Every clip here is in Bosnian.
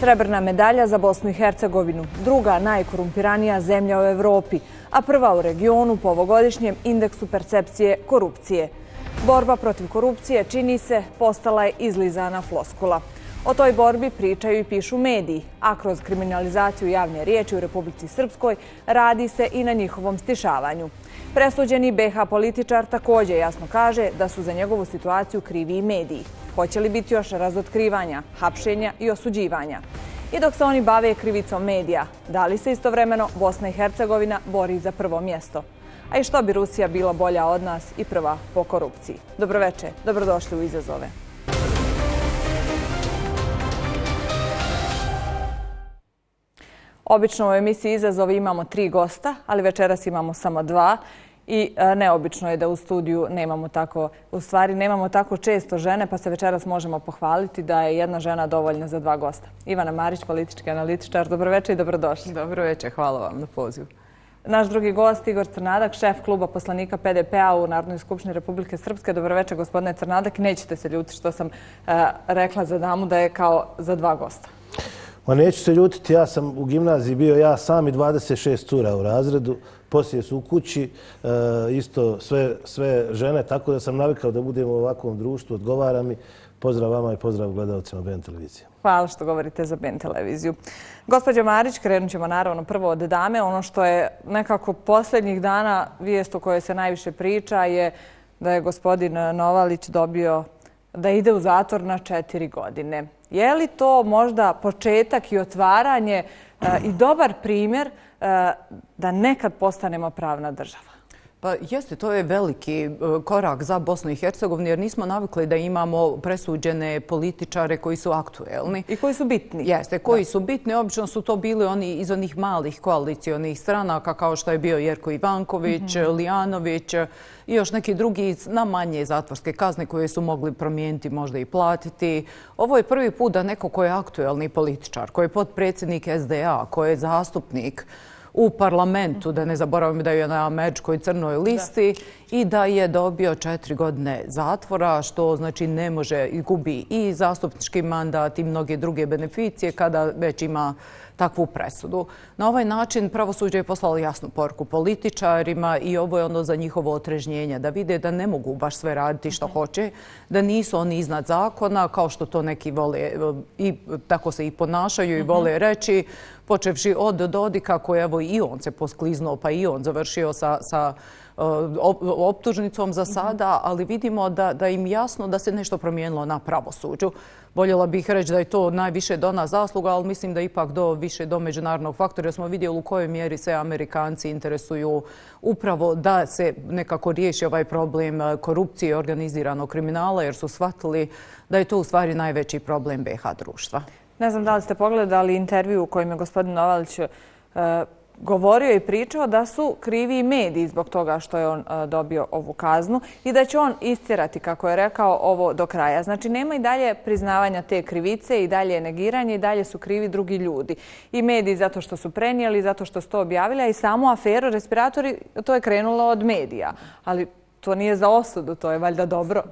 Srebrna medalja za Bosnu i Hercegovinu, druga najkorumpiranija zemlja u Evropi, a prva u regionu po ovogodišnjem indeksu percepcije korupcije. Borba protiv korupcije, čini se, postala je izlizana floskula. O toj borbi pričaju i pišu mediji, a kroz kriminalizaciju javne riječi u Republici Srpskoj radi se i na njihovom stišavanju. Presuđeni BH političar također jasno kaže da su za njegovu situaciju krivi i mediji. Hoće li biti još razotkrivanja, hapšenja i osuđivanja? I dok se oni bave krivicom medija, da li se istovremeno Bosna i Hercegovina bori za prvo mjesto? A i što bi Rusija bila bolja od nas i prva po korupciji? Dobroveče, dobrodošli u Izazove. Obično u emisiji Izazovi imamo tri gosta, ali večeras imamo samo dva. I neobično je da u studiju nemamo tako, u stvari nemamo tako često žene, pa se večeras možemo pohvaliti da je jedna žena dovoljna za dva gosta. Ivana Marić, politički analitičar, dobroveče i dobrodošli. Dobroveče, hvala vam na pozivu. Naš drugi gost, Igor Crnadak, šef kluba poslanika PDP-a u Narodnoj skupštini Republike Srpske. Dobroveče, gospodine Crnadak. Nećete se ljuti što sam e, rekla za damu da je kao za dva gosta. Ma neću se ljutiti, ja sam u gimnaziji bio ja sam i 26 cura u razredu, poslije su u kući, e, isto sve žene, tako da sam navikao da budem u ovakvom društvu, odgovara mi. Pozdrav vama i pozdrav gledalcima BN televizije. Hvala što govorite za BN televiziju. Gospodin Marić, krenut ćemo naravno prvo od dame. Ono što je nekako posljednjih dana vijest o kojoj se najviše priča je da je gospodin Novalić dobio da ide u zatvor na četiri godine. Je li to možda početak i otvaranje e, i dobar primjer Eh, da nekad postanemo pravna država? Pa jeste, to je veliki e, korak za Bosnu i Hercegovini jer nismo navikli da imamo presuđene političare koji su aktuelni. I koji su bitni. Jeste, koji su bitni. Obično su to bili oni iz onih malih koalicijonih stranaka kao što je bio Jerko Ivanković, mhm. Lijanović i još neki drugi na manje zatvorske kazne koje su mogli promijeniti, možda i platiti. Ovo je prvi put da neko ko je aktuelni političar, ko je podpredsjednik SDA, ko je zastupnik, u parlamentu, da ne zaboravim da je na američkoj crnoj listi i da je dobio četiri godine zatvora, što znači ne može i gubi i zastupnički mandat i mnoge druge beneficije kada već ima takvu presudu. Na ovaj način pravosuđe je poslalo jasnu poruku političarima i ovo je ono za njihovo otrežnjenje, da vide da ne mogu baš sve raditi što hoće, da nisu oni iznad zakona, kao što to neki vole i tako se i ponašaju i vole reći, počevši od Dodika koji evo i on se poskliznuo pa i on završio sa, sa optužnicom za sada, ali vidimo da, da im jasno da se nešto promijenilo na pravosuđu. Voljela bih reći da je to najviše do nas zasluga, ali mislim da ipak do više do međunarodnog faktora. Smo vidjeli u kojoj mjeri se Amerikanci interesuju upravo da se nekako riješi ovaj problem e, korupcije i organiziranog kriminala, jer su shvatili da je to u stvari najveći problem BH društva. Ne znam da li ste pogledali intervju u kojem je gospodin Novalić e, govorio i pričao da su krivi mediji zbog toga što je on e, dobio ovu kaznu i da će on istirati, kako je rekao, ovo do kraja. Znači, nema i dalje priznavanja te krivice i dalje negiranje i dalje su krivi drugi ljudi. I mediji zato što su prenijeli, zato što su to objavili, a i samo aferu respiratori, to je krenulo od medija. Ali to nije za osudu, to je valjda dobro.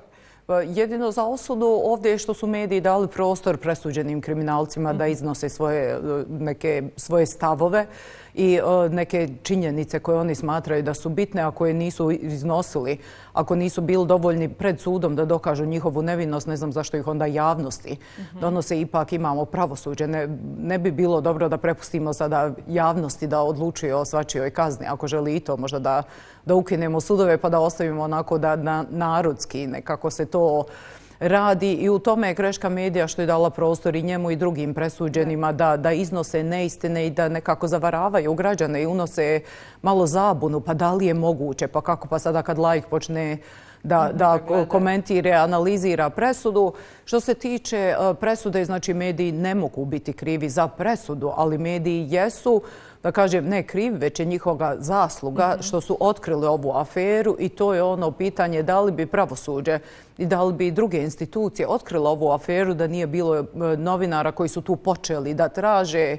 E, jedino za osudu ovdje je što su mediji dali prostor presuđenim kriminalcima da iznose svoje, e, neke svoje stavove i neke činjenice koje oni smatraju da su bitne, a koje nisu iznosili, ako nisu bili dovoljni pred sudom da dokažu njihovu nevinnost, ne znam zašto ih onda javnosti mhm. donose. Ipak imamo pravosuđe. Ne bi bilo dobro da prepustimo sada javnosti da odlučuje o svačijoj kazni. Ako želi i to možda da ukinemo sudove pa da ostavimo onako da narodski nekako se to radi i u tome je greška medija što je dala prostor i njemu i drugim presuđenima da iznose neistine i da nekako zavaravaju građane i unose malo zabunu. Pa da li je moguće? Pa kako pa sada kad lajk počne da komentire, analizira presudu. Što se tiče e, presude, znači mediji ne mogu biti krivi za presudu, ali mediji jesu da kažem, ne kriv, već je njihoga zasluga mhm. što su otkrili ovu aferu i to je ono pitanje da li bi pravosuđe i da li bi druge institucije otkrile ovu aferu da nije bilo e, novinara koji su tu počeli da traže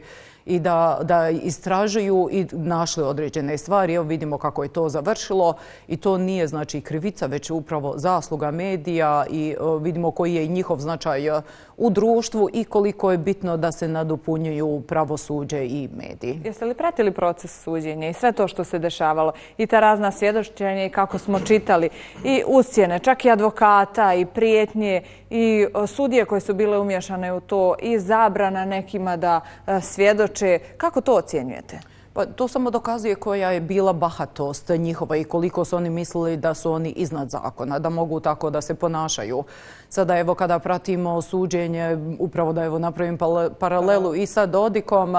i da, da istražuju i našli određene stvari. Evo vidimo kako je to završilo i to nije znači krivica, već upravo zasluga medija i e, vidimo koji je njihov značaj e, u društvu i koliko je bitno da se nadopunjuju pravosuđe i mediji. Jeste li pratili proces suđenja i sve to što se dešavalo i ta razna svjedošćenja i kako smo čitali i usjene, čak i advokata i prijetnje i e, sudije koje su bile umješane u to i zabrana nekima da svjedoče svjedoče. Kako to ocjenjujete? Pa to samo dokazuje koja je bila bahatost njihova i koliko su oni mislili da su oni iznad zakona, da mogu tako da se ponašaju. Sada evo kada pratimo suđenje, upravo da evo napravim paralelu i sa Dodikom,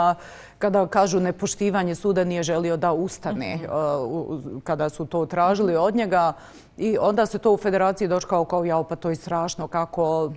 kada kažu nepoštivanje suda nije želio da ustane mhm. kada su to tražili od njega i onda se to u federaciji dočkao kao jao pa to je strašno kako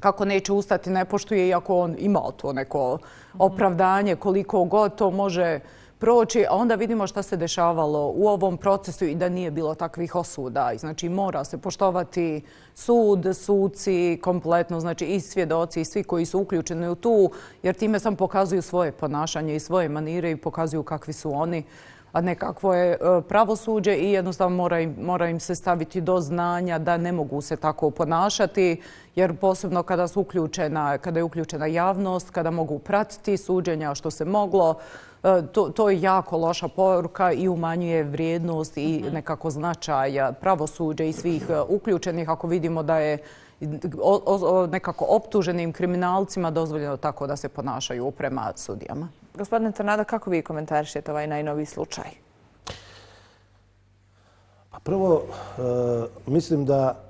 kako neće ustati, ne poštuje, iako on imao to neko opravdanje, koliko god to može proći, a onda vidimo šta se dešavalo u ovom procesu i da nije bilo takvih osuda. Znači, mora se poštovati sud, suci, kompletno, znači i svjedoci i svi koji su uključeni u tu, jer time sam pokazuju svoje ponašanje i svoje manire i pokazuju kakvi su oni a nekakvo je e, pravosuđe i jednostavno mora im, mora im se staviti do znanja da ne mogu se tako ponašati, jer posebno kada, su uključena, kada je uključena javnost, kada mogu pratiti suđenja što se moglo, E, to, to je jako loša poruka i umanjuje vrijednost i mhm. nekako značaj pravosuđa i svih e, uključenih. Ako vidimo da je nekako optuženim kriminalcima dozvoljeno tako da se ponašaju prema sudijama. Gospodine Tornado, kako vi komentarišete ovaj najnoviji slučaj? Pa prvo, e, mislim da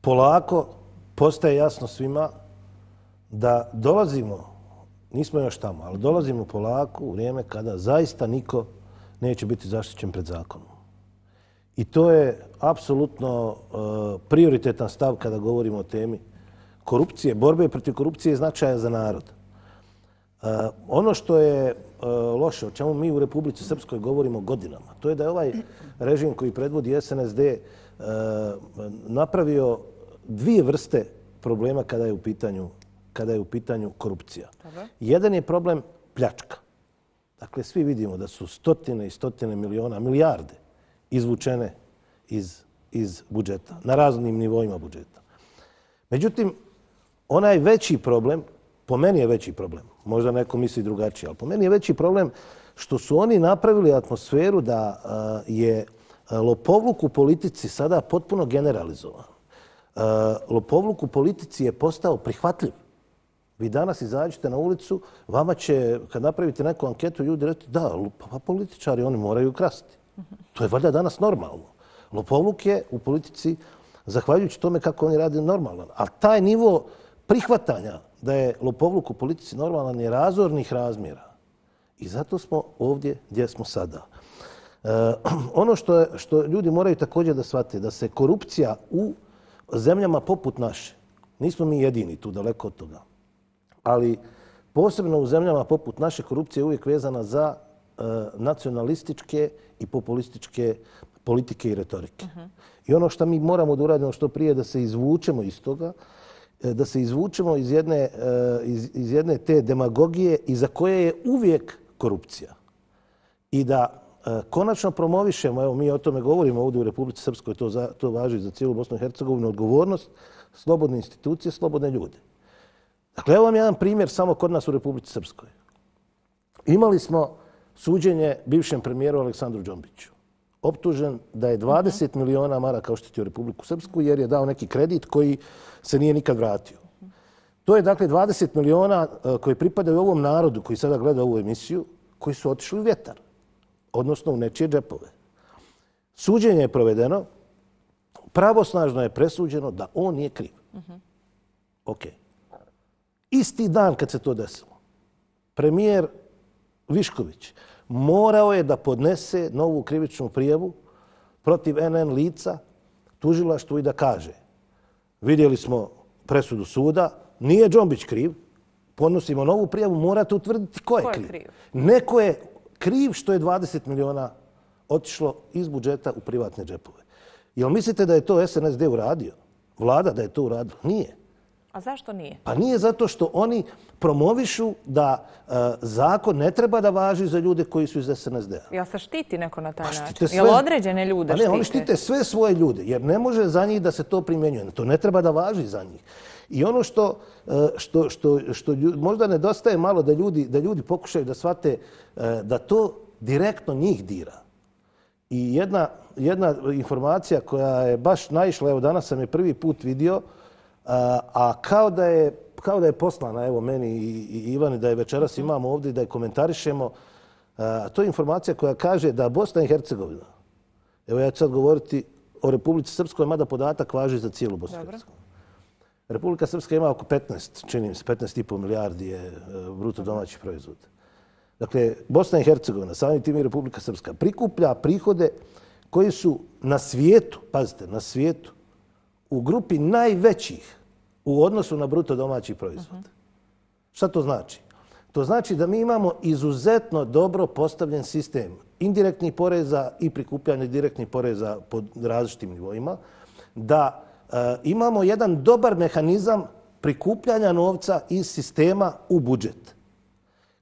polako postaje jasno svima da dolazimo nismo još tamo, ali dolazimo polako u vrijeme kada zaista niko neće biti zaštićen pred zakonom. I to je apsolutno uh, prioritetan stav kada govorimo o temi korupcije. Borbe protiv korupcije je značaja za narod. Uh, ono što je uh, loše, o čemu mi u Republici Srpskoj govorimo godinama, to je da je ovaj režim koji predvodi SNSD uh, napravio dvije vrste problema kada je u pitanju kada je u pitanju korupcija. Jedan je problem pljačka. Dakle, svi vidimo da su stotine i stotine miliona, milijarde izvučene iz, iz budžeta, na raznim nivoima budžeta. Međutim, onaj veći problem, po meni je veći problem, možda neko misli drugačije, ali po meni je veći problem što su oni napravili atmosferu da eh, je eh, lopovluk u politici sada potpuno generalizovan. Eh, lopovluk u politici je postao prihvatljiv. Vi danas izađete na ulicu, vama će, kad napravite neku anketu, ljudi reći da, pa, pa političari, oni moraju krasti. To je valjda danas normalno. Lopovluk je u politici, zahvaljujući tome kako oni radi, normalan. A taj nivo prihvatanja da je lopovluk u politici normalan je razornih razmjera. I zato smo ovdje gdje smo sada. E, ono što, je, što ljudi moraju također da shvate, da se korupcija u zemljama poput naše, nismo mi jedini tu daleko od toga, ali posebno u zemljama poput naše korupcije je uvijek vezana za e, nacionalističke i populističke politike i retorike. Uh -huh. I ono što mi moramo da uradimo što prije da se izvučemo iz toga, E, da se izvučemo iz jedne, e, iz, iz jedne te demagogije iza za koje je uvijek korupcija. I da e, konačno promovišemo, evo mi o tome govorimo ovdje u Republici Srpskoj, to, za, to važi za cijelu Bosnu i Hercegovinu, odgovornost, slobodne institucije, slobodne ljude. Dakle, evo vam jedan primjer samo kod nas u Republici Srpskoj. Imali smo suđenje bivšem premijeru Aleksandru Đombiću. Optužen da je 20 miliona maraka oštetio Republiku Srpsku jer je dao neki kredit koji se nije nikad vratio. To je dakle 20 miliona e, koji pripadaju ovom narodu koji sada gleda ovu emisiju, koji su otišli u vjetar, odnosno u nečije džepove. Suđenje je provedeno, pravosnažno je presuđeno da on nije kriv. Okej. Okay isti dan kad se to desilo, premijer Višković morao je da podnese novu krivičnu prijevu protiv NN lica tužilaštvu i da kaže vidjeli smo presudu suda, nije Džombić kriv, podnosimo novu prijavu, morate utvrditi ko je, ko je kriv. kriv. Neko je kriv što je 20 miliona otišlo iz budžeta u privatne džepove. Jel mislite da je to SNSD uradio? Vlada da je to uradio? Nije. A zašto nije? Pa nije zato što oni promovišu da e, zakon ne treba da važi za ljude koji su iz SNSD-a. Jel se štiti neko na taj Pa način? sve- Jel određene ljude Pa ne, štite? oni štite sve svoje ljude, jer ne može za njih da se to primjenjuje. To ne treba da važi za njih. I ono što, e, što, što, što lju- možda nedostaje malo da ljudi, da ljudi pokušaju da shvate e, da to direktno njih dira. I jedna, jedna informacija koja je baš naišla, evo danas sam je prvi put vidio, a, a kao da je kao da je poslana evo meni i, i Ivani da je večeras imamo ovdje da je komentarišemo. A, to je informacija koja kaže da Bosna i Hercegovina, evo ja ću sad govoriti o Republici Srpskoj, mada podatak važi za cijelu Bosnu i Hercegovinu. Republika Srpska ima oko 15, čini mi se, 15,5 milijardi je e, bruto domaći proizvod. Dakle, Bosna i Hercegovina, samim tim i Republika Srpska, prikuplja prihode koji su na svijetu, pazite, na svijetu, u grupi najvećih u odnosu na bruto domaći proizvod. Šta to znači? To znači da mi imamo izuzetno dobro postavljen sistem indirektnih poreza i prikupljanja direktnih poreza pod različitim nivoima, da e, imamo jedan dobar mehanizam prikupljanja novca iz sistema u budžet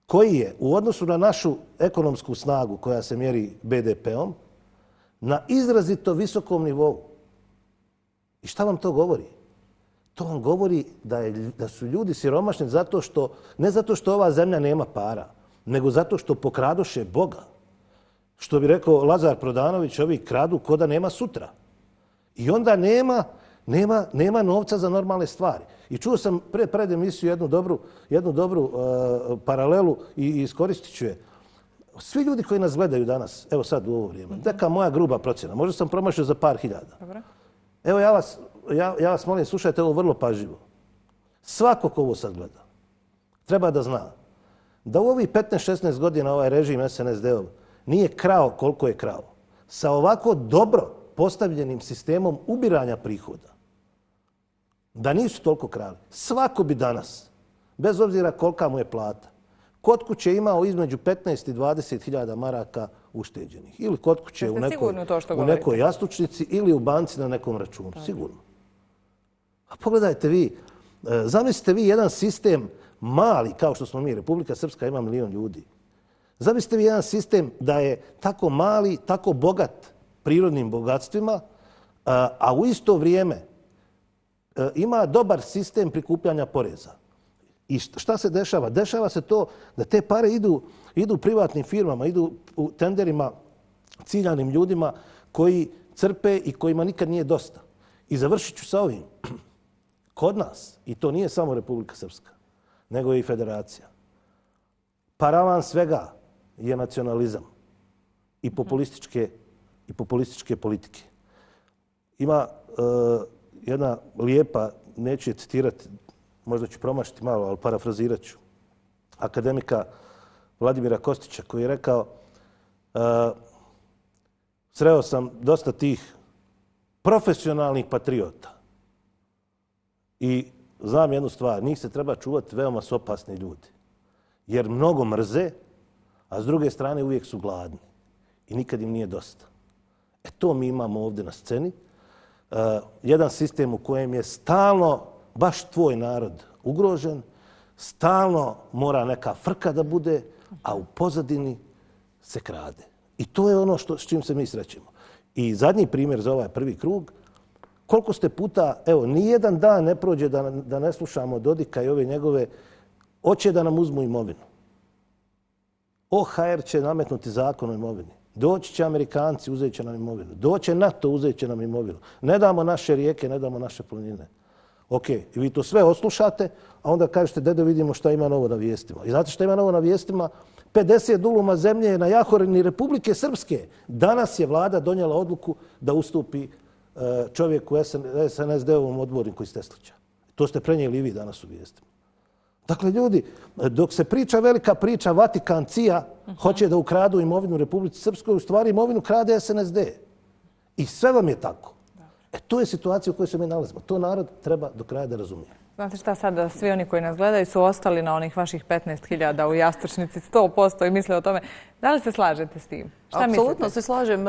koji je u odnosu na našu ekonomsku snagu koja se mjeri BDP-om na izrazito visokom nivou. I šta vam to govori? To vam govori da, je, da su ljudi siromašni zato što, ne zato što ova zemlja nema para, nego zato što pokradoše Boga. Što bi rekao Lazar Prodanović, ovi kradu ko da nema sutra. I onda nema, nema, nema novca za normalne stvari. I čuo sam pre pred emisiju jednu dobru, jednu dobru uh, paralelu i, i iskoristit ću je. Svi ljudi koji nas gledaju danas, evo sad u ovo vrijeme, neka moja gruba procjena, možda sam promašio za par hiljada. Dobro. Evo ja vas, ja, ja vas molim, slušajte ovo vrlo pažljivo. Svako ko ovo sad gleda, treba da zna da u ovih 15-16 godina ovaj režim SNSD-ov nije krao koliko je krao. Sa ovako dobro postavljenim sistemom ubiranja prihoda, da nisu toliko krali, svako bi danas, bez obzira kolika mu je plata, kod kuće imao između 15 i 20 hiljada maraka ušteđenih. Ili kod kuće u nekoj, u jastučnici ili u banci na nekom računu. Sigurno. A pogledajte vi, e, zamislite vi jedan sistem mali, kao što smo mi, Republika Srpska ima milion ljudi. Zamislite vi jedan sistem da je tako mali, tako bogat prirodnim bogatstvima, a, u isto vrijeme e, ima dobar sistem prikupljanja poreza. I št- šta se dešava? Dešava se to da te pare idu, idu privatnim firmama, idu u tenderima ciljanim ljudima koji crpe i kojima nikad nije dosta. I završit ću sa ovim. Kod nas, i to nije samo Republika Srpska, nego i federacija, paravan svega je nacionalizam i populističke, i populističke politike. Ima uh, jedna lijepa, neću je citirati, možda ću promašiti malo, ali parafrazirat ću, akademika Vladimira Kostića koji je rekao uh, sreo sam dosta tih profesionalnih patriota i znam jednu stvar, njih se treba čuvati veoma su opasni ljudi. Jer mnogo mrze, a s druge strane uvijek su gladni. I nikad im nije dosta. E to mi imamo ovdje na sceni. Uh, jedan sistem u kojem je stalno baš tvoj narod ugrožen, stalno mora neka frka da bude, a u pozadini se krade. I to je ono što, s čim se mi srećemo. I zadnji primjer za ovaj prvi krug, koliko ste puta, evo, nijedan dan ne prođe da, da ne slušamo Dodika i ove njegove, hoće da nam uzmu imovinu. OHR će nametnuti zakon o imovini. Doći će Amerikanci, uzet će nam imovinu. Doće NATO, uzet će nam imovinu. Ne damo naše rijeke, ne damo naše planine. Ok, i vi to sve oslušate, a onda kažete, dede, vidimo šta ima novo na vijestima. I znate šta ima novo na vijestima? 50 duluma zemlje je na Jahorini Republike Srpske. Danas je vlada donijela odluku da ustupi e, čovjeku SNSD-ovom odborniku iz Teslića. To ste prenijeli i vi danas u vijestima. Dakle, ljudi, dok se priča velika priča Vatikan, CIA, hoće da ukradu imovinu Republici Srpskoj, u stvari imovinu krade SNSD. I sve vam je tako. E, to je situacija u kojoj se mi nalazimo. To narod treba do kraja da razumije. Znate šta sada, svi oni koji nas gledaju su ostali na onih vaših 15.000 u Jastučnici 100% i misle o tome. Da li se slažete s tim? Šta Apsolutno se slažem.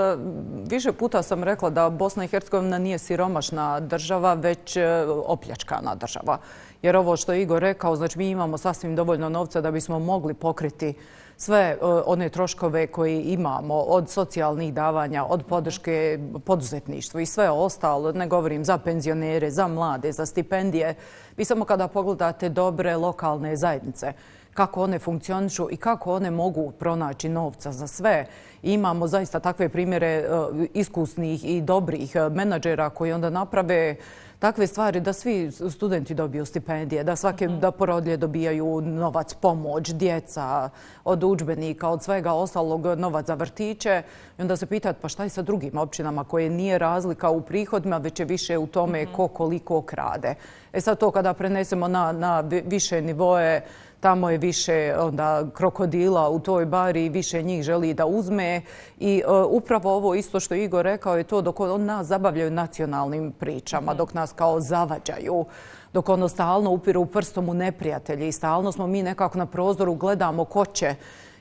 Više puta sam rekla da Bosna i Hercegovina nije siromašna država, već e, opljačkana država. Jer ovo što je Igor rekao, znači mi imamo sasvim dovoljno novca da bismo mogli pokriti sve e, one troškove koje imamo od socijalnih davanja, od podrške poduzetništvu i sve ostalo, ne govorim za penzionere, za mlade, za stipendije, vi samo kada pogledate dobre lokalne zajednice, kako one funkcionišu i kako one mogu pronaći novca za sve. Imamo zaista takve primjere e, iskusnih i dobrih e, menadžera koji onda naprave takve stvari da svi studenti dobiju stipendije, da svake da porodlje dobijaju novac, pomoć, djeca, od učbenika, od svega ostalog novac za vrtiće. I onda se pitati pa šta je sa drugim općinama koje nije razlika u prihodima, već je više u tome ko koliko krade. E sad to kada prenesemo na, na više nivoje, tamo je više onda krokodila u toj bari i više njih želi da uzme. I uh, upravo ovo isto što Igor rekao je to dok on nas zabavljaju nacionalnim pričama, mhm. dok nas kao zavađaju dok ono stalno upiru prstom u neprijatelji i stalno smo mi nekako na prozoru gledamo ko će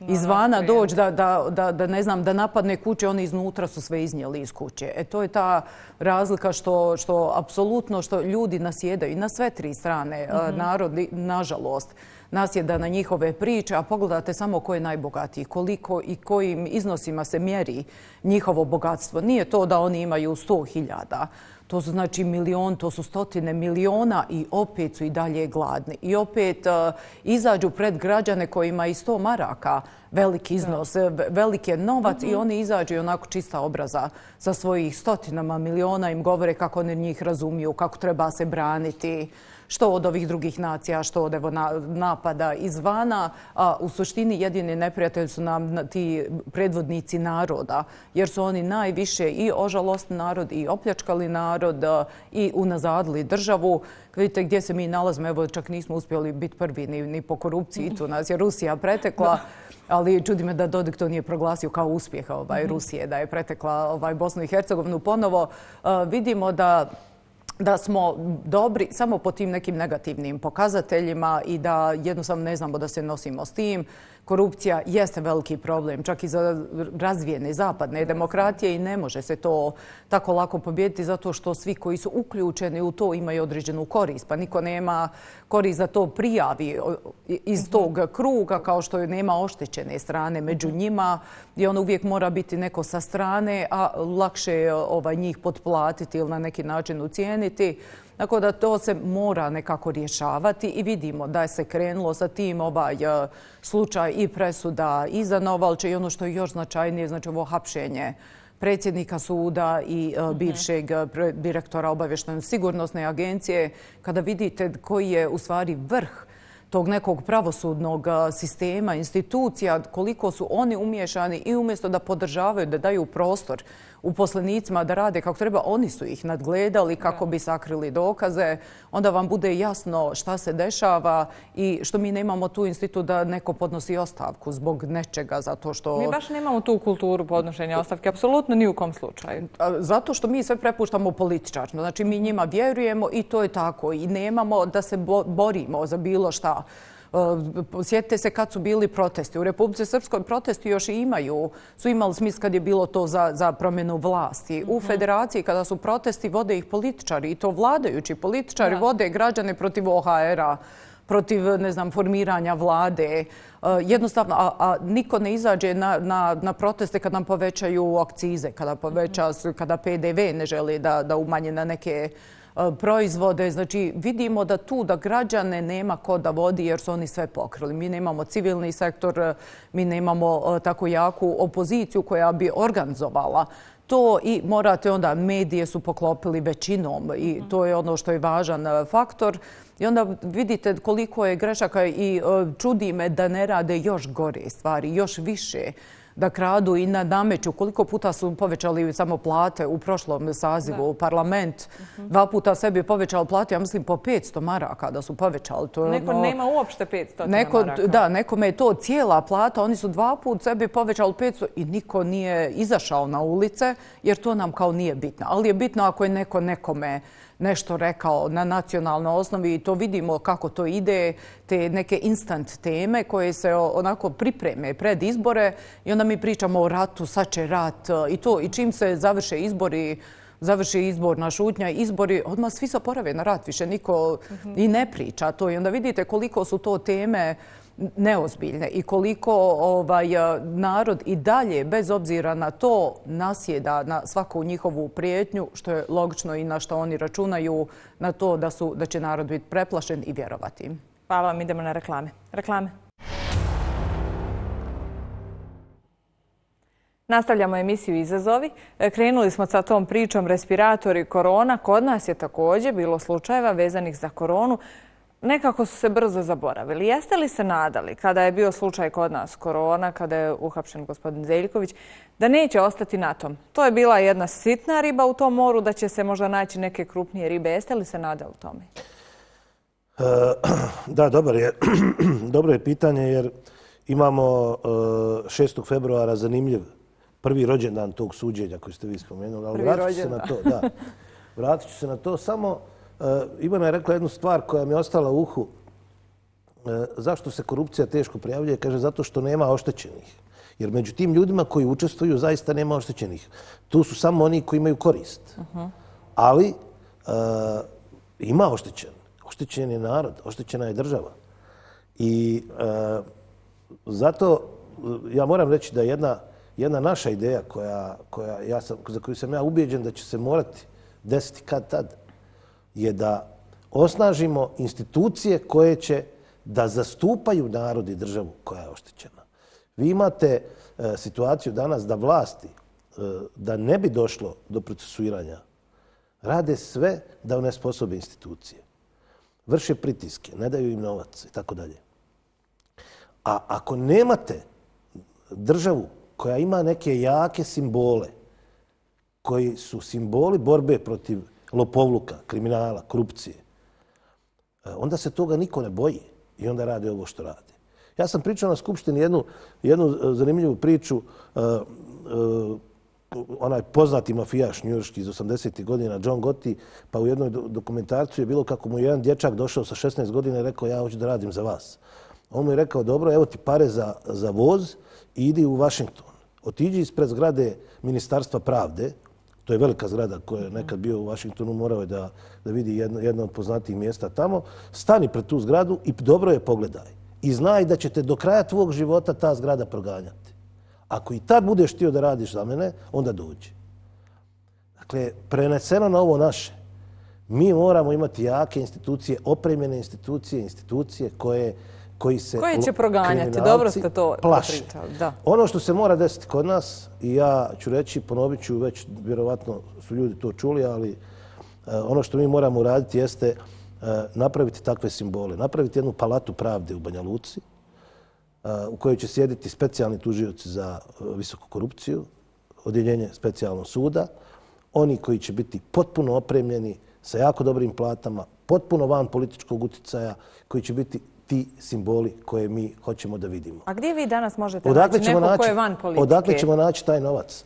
izvana doći da, da, da, da, ne znam, da napadne kuće, oni iznutra su sve iznijeli iz kuće. E to je ta razlika što, što apsolutno što ljudi nasjedaju i na sve tri strane mm -hmm. narodi, nažalost, nasjeda na njihove priče, a pogledate samo ko je najbogatiji, koliko i kojim iznosima se mjeri njihovo bogatstvo. Nije to da oni imaju sto hiljada, to su znači milion, to su stotine miliona i opet su i dalje gladni. I opet uh, izađu pred građane kojima i sto maraka veliki iznos, veliki je novac i mhm. oni izađu onako čista obraza sa svojih stotinama miliona im govore kako oni njih razumiju, kako treba se braniti što od ovih drugih nacija, što od evo, napada izvana. A u suštini jedini neprijatelj su nam ti predvodnici naroda, jer su oni najviše i ožalostni narod i opljačkali narod i unazadili državu. Vidite gdje se mi nalazimo, evo čak nismo uspjeli biti prvi ni, ni po korupciji, tu nas je Rusija pretekla. Ali čudi me da Dodik to nije proglasio kao uspjeh ovaj, mhm. Rusije, da je pretekla ovaj, Bosnu i Hercegovinu ponovo. vidimo da da smo dobri samo po tim nekim negativnim pokazateljima i da jednostavno ne znamo da se nosimo s tim korupcija jeste veliki problem, čak i za razvijene zapadne demokratije i ne može se to tako lako pobjediti zato što svi koji su uključeni u to imaju određenu korist. Pa niko nema korist za to prijavi iz mhm. tog kruga kao što nema oštećene strane među njima i ono uvijek mora biti neko sa strane, a lakše je ovaj, njih potplatiti ili na neki način ucijeniti. Tako da to se mora nekako rješavati i vidimo da je se krenulo sa tim ovaj e, slučaj i presuda i za Novalče i ono što je još značajnije, znači ovo hapšenje predsjednika suda i e, mhm. bivšeg e, direktora obavještene sigurnosne agencije. Kada vidite koji je u stvari vrh tog nekog pravosudnog sistema, institucija, koliko su oni umješani i umjesto da podržavaju, da daju prostor uposlenicima da rade kako treba, oni su ih nadgledali kako bi sakrili dokaze. Onda vam bude jasno šta se dešava i što mi nemamo tu institut da neko podnosi ostavku zbog nečega zato što... Mi baš nemamo tu kulturu podnošenja ostavke, apsolutno ni u kom slučaju. Zato što mi sve prepuštamo političarno. Znači mi njima vjerujemo i to je tako. I nemamo da se borimo za bilo šta. Uh, sjetite se kad su bili protesti. U Republice Srpskoj protesti još i imaju, su imali smisl kad je bilo to za, za promjenu vlasti. U mhm. federaciji kada su protesti vode ih političari i to vladajući političari vode građane protiv OHR-a protiv, ne znam, formiranja vlade. Uh, jednostavno, a, a niko ne izađe na, na, na proteste kad nam povećaju akcize, kada, poveća, mhm. kada PDV ne želi da, da umanje na neke proizvode. Znači, vidimo da tu da građane nema ko da vodi jer su oni sve pokrili. Mi nemamo civilni sektor, e, mi nemamo e, tako jaku opoziciju koja bi organizovala to i morate onda, medije su poklopili većinom i to je ono što je važan faktor. I onda vidite koliko je grešaka i čudi me da ne rade još gore stvari, još više da kradu i na nameću. Koliko puta su povećali samo plate u prošlom sazivu u parlament? Dva puta sebi povećali plate, ja mislim po 500 maraka da su povećali. Neko ono- nema uopšte 500 maraka. Da, nekome je to cijela plata. Oni su dva put sebi povećali 500 i niko nije izašao na ulice jer to nam kao nije bitno. Ali je bitno ako je neko nekome nešto rekao na nacionalnoj osnovi i to vidimo kako to ide, te neke instant teme koje se onako pripreme pred izbore i onda mi pričamo o ratu, sad će rat i to i čim se završe izbori, završi izbor na šutnja, izbori, odmah svi se oporave na rat, više niko i ne priča to. I onda vidite koliko su to teme neozbiljne i koliko ovaj narod i dalje, bez obzira na to, nasjeda na svaku njihovu prijetnju, što je logično i na što oni računaju, na to da, su, da će narod biti preplašen i vjerovati. Hvala vam, idemo na reklame. Reklame. Nastavljamo emisiju Izazovi. E, krenuli smo sa tom pričom respiratori korona. Kod nas je također bilo slučajeva vezanih za koronu nekako su se brzo zaboravili. Jeste li se nadali, kada je bio slučaj kod nas korona, kada je uhapšen gospodin Zeljković, da neće ostati na tom? To je bila jedna sitna riba u tom moru, da će se možda naći neke krupnije ribe. Jeste li se nadali tome? E, da, dobro je. dobro je pitanje jer imamo 6. E, februara zanimljiv prvi rođendan tog suđenja koji ste vi spomenuli. Ali prvi rođendan. Se na to, da. Vratit ću se na to. Samo Ivana je rekla jednu stvar koja mi je ostala u uhu. Eh, zašto se korupcija teško prijavljuje? Kaže, zato što nema oštećenih. Jer među tim ljudima koji učestvuju zaista nema oštećenih. Tu su samo oni koji imaju korist. Ali uh, ima oštećen. Oštećen je narod, oštećena je država. I zato ja moram reći da jedna, jedna naša ideja koja, koja ja sam, za koju sam ja ubijeđen da će se morati desiti kad tad, je da osnažimo institucije koje će da zastupaju narod i državu koja je oštećena. Vi imate e, situaciju danas da vlasti, e, da ne bi došlo do procesuiranja, rade sve da one sposobe institucije. Vrše pritiske, ne daju im novac i tako dalje. A ako nemate državu koja ima neke jake simbole, koji su simboli borbe protiv lopovluka, kriminala, korupcije, e, onda se toga niko ne boji i onda radi ovo što radi. Ja sam pričao na Skupštini jednu, jednu e, zanimljivu priču. Uh, onaj poznati mafijaš njurški iz 80. godina, John Gotti, pa u jednoj dokumentarcu je bilo kako mu jedan dječak došao sa 16 godina i rekao ja hoću da radim za vas. On mu je rekao dobro, evo ti pare za, za voz i idi u Washington. Otiđi ispred zgrade Ministarstva pravde, To je velika zgrada koja je nekad bio u Vašingtonu, morao je da, da vidi jedno, jedno od poznatijih mjesta tamo. Stani pred tu zgradu i dobro je pogledaj. I znaj da će te do kraja tvog života ta zgrada proganjati. Ako i tad budeš htio da radiš za mene, onda dođi. Dakle, preneseno na ovo naše, mi moramo imati jake institucije, opremljene institucije, institucije koje koji se Koje će proganjati? Dobro ste to plaši. Da. Ono što se mora desiti kod nas, i ja ću reći, ponovit ću, već vjerovatno su ljudi to čuli, ali uh, ono što mi moramo uraditi jeste uh, napraviti takve simbole. Napraviti jednu palatu pravde u Banja Luci, uh, u kojoj će sjediti specijalni tužioci za visoku korupciju, odjeljenje specijalnog suda, oni koji će biti potpuno opremljeni sa jako dobrim platama, potpuno van političkog uticaja, koji će biti ti simboli koje mi hoćemo da vidimo. A gdje vi danas možete odakle naći neko ko je van politike? Odakle ćemo naći taj novac?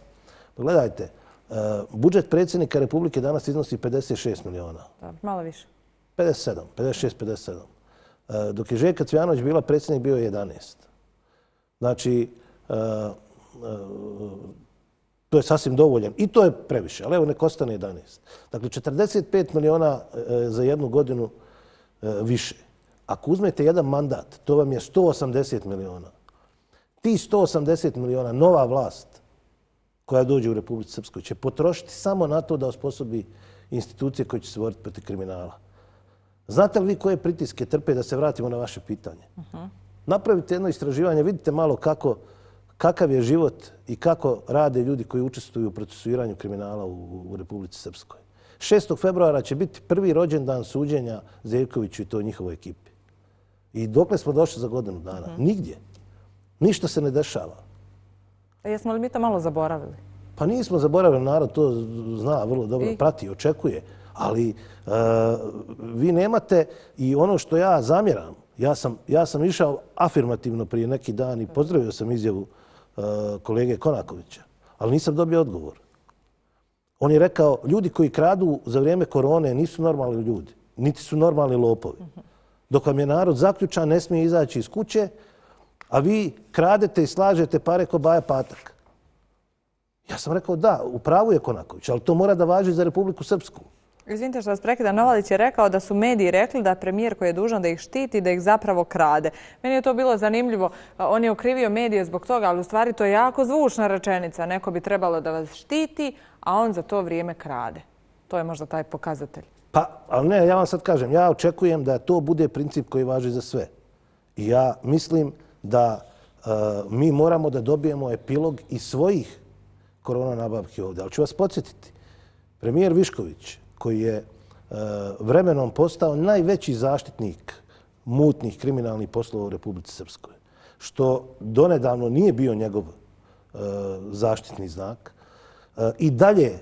Gledajte, uh, budžet predsjednika Republike danas iznosi 56 miliona. Da, malo više. 57, 56, 57. Uh, dok je Željka Cvjanović bila predsjednik, bio je 11. Znači, uh, uh, to je sasvim dovoljan. I to je previše, ali evo nek ostane 11. Dakle, 45 miliona za jednu godinu više. Ako uzmete jedan mandat, to vam je 180 miliona. Ti 180 miliona, nova vlast koja dođe u Republici Srpskoj, će potrošiti samo na to da osposobi institucije koje će se voriti protiv kriminala. Znate li vi koje pritiske trpe da se vratimo na vaše pitanje? Napravite jedno istraživanje, vidite malo kako, kakav je život i kako rade ljudi koji učestvuju u procesuiranju kriminala u, u Republici Srpskoj. 6. februara će biti prvi rođendan suđenja Zeljkoviću i to njihovoj ekipi. I dokle smo došli za godinu dana? Mhm. Nigdje. Ništa se ne dešava. A jesmo li mi to malo zaboravili? Pa nismo zaboravili, narod to zna vrlo dobro, prati, očekuje. Ali uh, vi nemate i ono što ja zamjeram, ja sam, ja sam išao afirmativno prije neki dan i pozdravio sam izjavu uh, kolege Konakovića, ali nisam dobio odgovor. On je rekao, ljudi koji kradu za vrijeme korone nisu normalni ljudi, niti su normalni lopovi. Dok vam je narod zaključan, ne smije izaći iz kuće, a vi kradete i slažete pare ko Baja Patak. Ja sam rekao da, u pravu je Konaković, ali to mora da važi za Republiku Srpsku. Izvinite što vas prekida, Novalić je rekao da su mediji rekli da premijer koji je dužan da ih štiti, da ih zapravo krade. Meni je to bilo zanimljivo. On je okrivio medije zbog toga, ali u stvari to je jako zvučna rečenica. Neko bi trebalo da vas štiti, a on za to vrijeme krade. To je možda taj pokazatelj. Pa, ali ne, ja vam sad kažem, ja očekujem da to bude princip koji važi za sve. I ja mislim da uh, mi moramo da dobijemo epilog i svojih korona nabavki ovdje. Ali ću vas podsjetiti, premijer Višković, koji je uh, vremenom postao najveći zaštitnik mutnih kriminalnih poslova u Republici Srpskoj, što donedavno nije bio njegov uh, zaštitni znak, uh, i dalje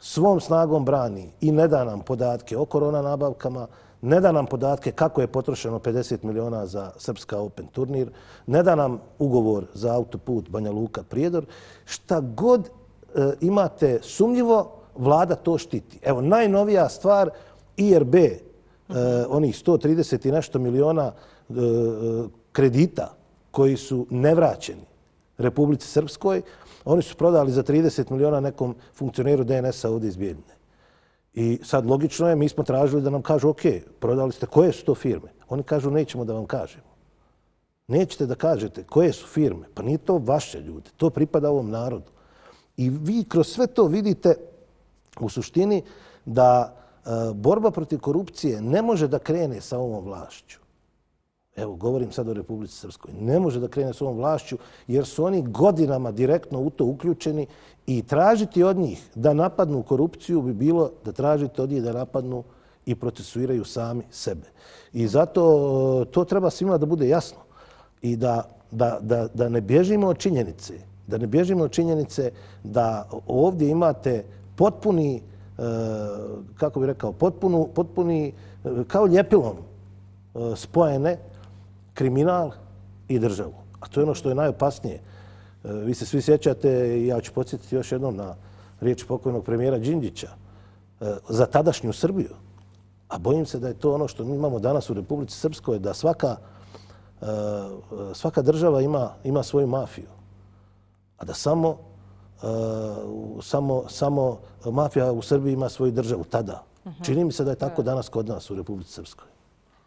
svom snagom brani i ne da nam podatke o korona nabavkama, ne da nam podatke kako je potrošeno 50 miliona za Srpska Open turnir, ne da nam ugovor za autoput Banja Luka Prijedor. Šta god e, imate sumnjivo, vlada to štiti. Evo, najnovija stvar, IRB, e, onih 130 i nešto miliona e, e, kredita koji su nevraćeni Republici Srpskoj, oni su prodali za 30 miliona nekom funkcioneru DNS-a ovdje iz Bijeljine. I sad logično je, mi smo tražili da nam kažu, ok, prodali ste, koje su to firme? Oni kažu, nećemo da vam kažemo. Nećete da kažete koje su firme. Pa nije to vaše ljude, to pripada ovom narodu. I vi kroz sve to vidite u suštini da e, borba protiv korupcije ne može da krene sa ovom vlašću. Evo, govorim sad o Republici Srpskoj. Ne može da krene s ovom vlašću jer su oni godinama direktno u to uključeni i tražiti od njih da napadnu korupciju bi bilo da tražite od njih da napadnu i procesuiraju sami sebe. I zato e, to treba svima da bude jasno i da, da, da, da ne bježimo od činjenice, da ne bježimo od činjenice da ovdje imate potpuni, e, kako bih rekao, potpunu, potpuni, e, kao ljepilom spojene kriminal i državu. A to je ono što je najopasnije. E, vi se svi sjećate ja ću podsjetiti još jednom na riječ pokojnog premijera Đinđića e, za tadašnju Srbiju. A bojim se da je to ono što mi imamo danas u Republici Srpskoj, da svaka, e, svaka država ima, ima svoju mafiju. A da samo, samo, samo mafija u Srbiji ima svoju državu tada. Mhm. Čini mi se da je tako danas kod nas u Republici Srpskoj.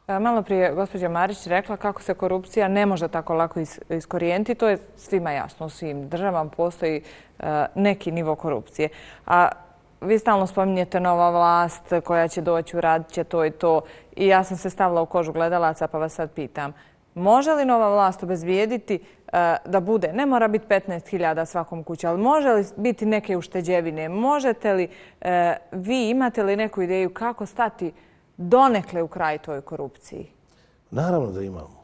Malo prije gospođa Marić rekla kako se korupcija ne može tako lako iskorijenti. To je svima jasno. U svim državama postoji neki nivo korupcije. A vi stalno spominjete nova vlast koja će doći, uradit će to i to. I ja sam se stavila u kožu gledalaca pa vas sad pitam. Može li nova vlast obezvijediti da bude, ne mora biti 15.000 svakom kući, ali može li biti neke ušteđevine? Možete li, vi imate li neku ideju kako stati donekle u kraj toj korupciji? Naravno da imamo.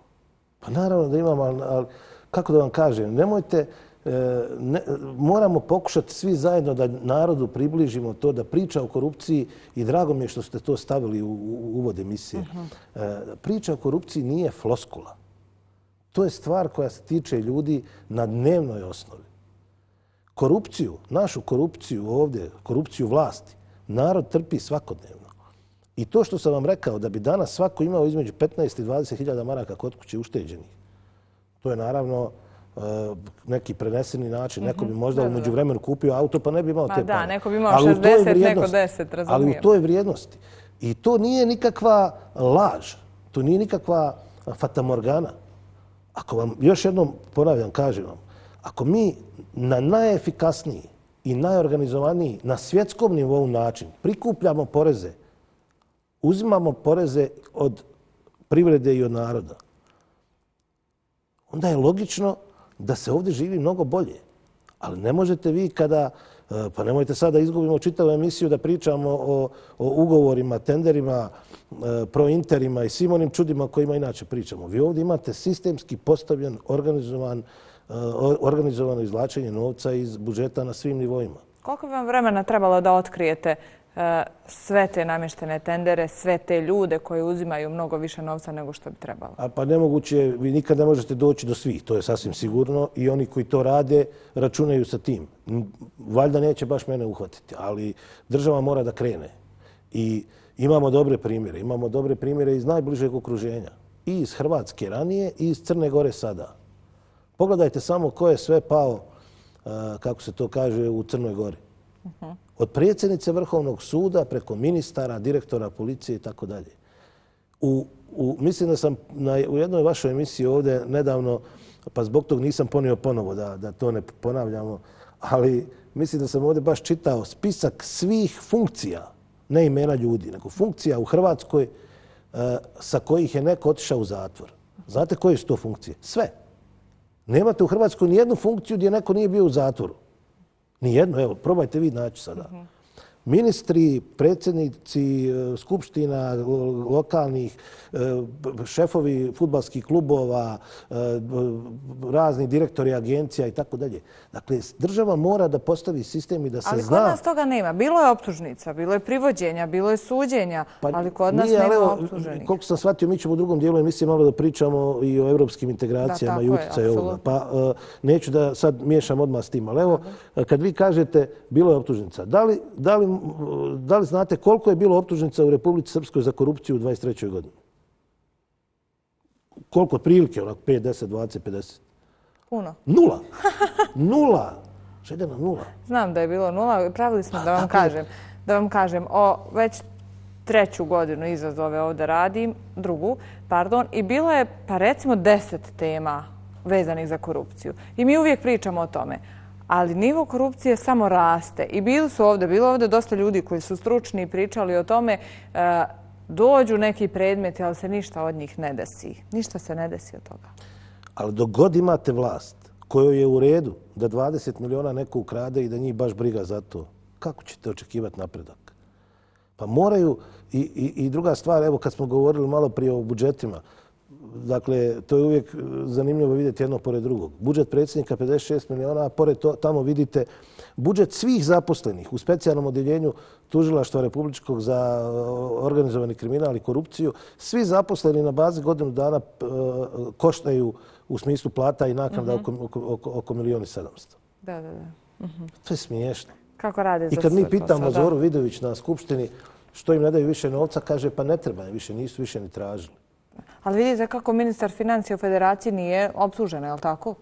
Pa naravno da imamo, ali kako da vam kažem, nemojte, e, ne, moramo pokušati svi zajedno da narodu približimo to da priča o korupciji i drago mi je što ste to stavili u, u uvod emisije. Uh mhm. -huh. E, priča o korupciji nije floskula. To je stvar koja se tiče ljudi na dnevnoj osnovi. Korupciju, našu korupciju ovdje, korupciju vlasti, narod trpi svakodnevno. I to što sam vam rekao, da bi danas svako imao između 15 i 20 hiljada maraka kod kuće ušteđenih, to je naravno e, neki preneseni način. Neko bi mhm. možda umeđu vremenu kupio auto, pa ne bi imao te pare. Da, neko bi imao 60, neko 10, razumijem. Ali u toj vrijednosti. I to nije nikakva laž. To nije nikakva fatamorgana. Ako vam, još jednom ponavljam, kažem vam, ako mi na najefikasniji i najorganizovaniji na svjetskom nivou način prikupljamo poreze uzimamo poreze od privrede i od naroda, onda je logično da se ovdje živi mnogo bolje. Ali ne možete vi kada, e, pa nemojte sad da izgubimo čitavu emisiju da pričamo o, o ugovorima, tenderima, e, prointerima i svim onim čudima kojima inače pričamo. Vi ovdje imate sistemski postavljen, organizovan, e, organizovano izvlačenje novca iz budžeta na svim nivoima. Koliko bi vam vremena trebalo da otkrijete sve te namještene tendere, sve te ljude koji uzimaju mnogo više novca nego što bi trebalo? A pa nemoguće, vi nikad ne možete doći do svih, to je sasvim sigurno. I oni koji to rade računaju sa tim. Valjda neće baš mene uhvatiti, ali država mora da krene. I imamo dobre primjere. Imamo dobre primjere iz najbližeg okruženja. I iz Hrvatske ranije i iz Crne Gore sada. Pogledajte samo ko je sve pao, kako se to kaže, u Crnoj Gori. Od predsjednice Vrhovnog suda preko ministara, direktora policije i tako dalje. Mislim da sam u jednoj vašoj emisiji ovdje nedavno, pa zbog tog nisam ponio ponovo da to ne ponavljamo, ali mislim da sam ovdje baš čitao spisak svih funkcija, ne imena ljudi, nego funkcija u Hrvatskoj eh, sa kojih je neko otišao u zatvor. Znate koje su to funkcije? Sve. Nemate u Hrvatskoj ni jednu funkciju gdje neko nije bio u zatvoru. Nijedno, evo, probajte vi naći sada. Uh -huh ministri, predsjednici e, skupština lokalnih, e, šefovi futbalskih klubova, e, razni direktori agencija i tako dalje. Dakle, država mora da postavi sistem i da se zna... Ali kod nas toga nema. Bilo je optužnica, bilo je privođenja, bilo je suđenja, pa ali kod nas nema optuženih. Koliko sam shvatio, mi ćemo u drugom dijelu emisije malo da pričamo i o evropskim integracijama i utjecaju ovoga. Pa neću da sad miješam odmah s tim. Ali evo, kad vi kažete bilo je optužnica, da li da li znate koliko je bilo optužnica u Republici Srpskoj za korupciju u 23. godini? Koliko prilike, onak 5, 10, 20, 50? Puno. Nula. Nula. Šede na nula. Znam da je bilo nula. Pravili smo da vam kažem. Da vam kažem, o, već treću godinu izazove ovdje radim, drugu, pardon, i bilo je, pa recimo, deset tema vezanih za korupciju. I mi uvijek pričamo o tome ali nivo korupcije samo raste. I bili su ovdje, bilo ovdje dosta ljudi koji su stručni i pričali o tome, e, dođu neki predmeti, ali se ništa od njih ne desi. Ništa se ne desi od toga. Ali dok god imate vlast kojoj je u redu da 20 miliona neko ukrade i da njih baš briga za to, kako ćete očekivati napredak? Pa moraju, i, i, i druga stvar, evo kad smo govorili malo prije o budžetima, Dakle, to je uvijek zanimljivo vidjeti jedno pored drugog. Budžet predsjednika 56 miliona, a pored to, tamo vidite budžet svih zaposlenih u specijalnom odjeljenju tužilaštva Republičkog za organizovani kriminal i korupciju. Svi zaposleni na bazi godinu dana koštaju u smislu plata i naknada oko, oko, oko, oko milijoni sedamsto. Da, da, da. Mhm. To je smiješno. Kako rade I kad mi pitamo Zoru Vidović na skupštini što im ne daju više novca, kaže pa ne treba, više nisu više ni tražili. Ali vidite kako ministar financija u federaciji nije obslužen, je li tako?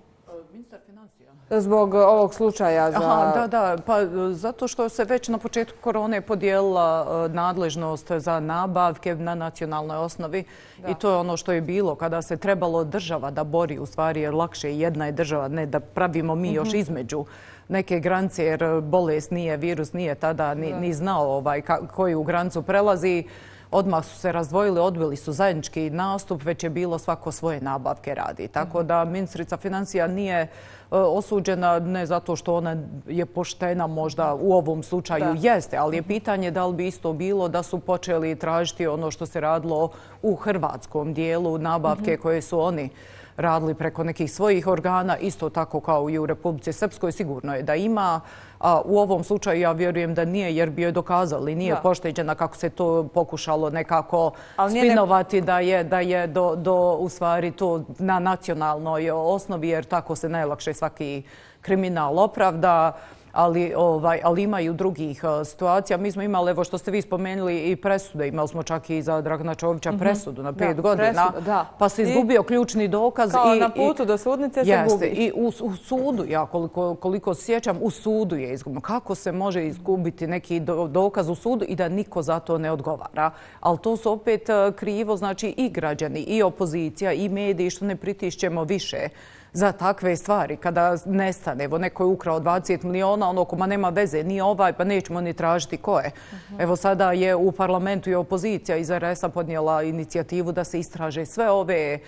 Ministar financija? Zbog ovog slučaja za... Aha, da, da. Pa zato što se već na početku korone podijela e, nadležnost za nabavke na nacionalnoj osnovi. I to je ono što je bilo kada se trebalo država da bori. U stvari je lakše jedna je država, ne da pravimo mi još mhm. između neke granice, jer bolest nije, virus nije tada ni znao ovaj, koju granicu prelazi odmah su se razdvojili, odbili su zajednički nastup, već je bilo svako svoje nabavke radi. Tako da ministrica financija nije e, osuđena ne zato što ona je poštena možda u ovom slučaju jeste, ali je pitanje da li bi isto bilo da su počeli tražiti ono što se radilo u hrvatskom dijelu nabavke mhm. koje su oni radili preko nekih svojih organa, isto tako kao i u Republice Srpskoj, sigurno je da ima. A u ovom slučaju ja vjerujem da nije, jer bi joj dokazali, nije pošteđena kako se to pokušalo nekako spinovati da je, da je do, do, u stvari to na nacionalnoj osnovi, jer tako se najlakše svaki kriminal opravda ali, ovaj, ali ima i u drugih uh, situacija. Mi smo imali, evo što ste vi spomenuli, i presude. Imali smo čak i za Dragana Čovića mhm. presudu na pet godina. Pa se izgubio ključni dokaz. Kao na putu do sudnice se gubi. I u, u sudu, ja koliko, koliko sjećam, u sudu je izgubio. Kako se može izgubiti neki dokaz u sudu i da niko za to ne odgovara? Ali to su opet uh, krivo, znači i građani, i opozicija, i mediji, što ne pritišćemo više za takve stvari. Kada nestane, evo neko je ukrao 20 miliona, ono koma nema veze, nije ovaj, pa nećemo ni tražiti ko je. Mhm. Evo sada je u parlamentu i opozicija iz RS-a podnijela inicijativu da se istraže sve ove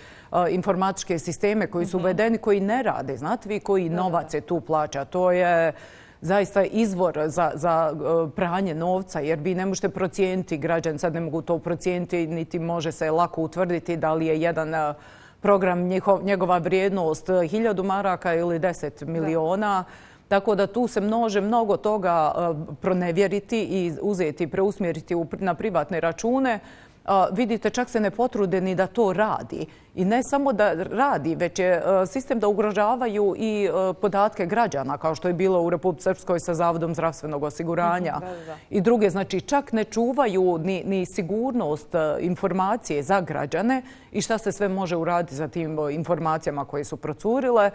informatičke sisteme koji su mhm. uvedeni, koji ne rade. Znate vi koji novac je tu plaća? To je zaista izvor za, za pranje novca, jer vi ne možete procijeniti, građani sad ne mogu to procijeniti, niti može se lako utvrditi da li je jedan program njegova vrijednost hiljadu maraka ili deset miliona. Tako da tu se množe mnogo toga pronevjeriti i uzeti, preusmjeriti na privatne račune vidite, čak se ne potrude ni da to radi. I ne samo da radi, već je sistem da ugrožavaju i podatke građana, kao što je bilo u Republike Srpskoj sa Zavodom zdravstvenog osiguranja. Mhm, I druge, znači, čak ne čuvaju ni sigurnost informacije za građane i šta se sve može uraditi za tim informacijama koje su procurile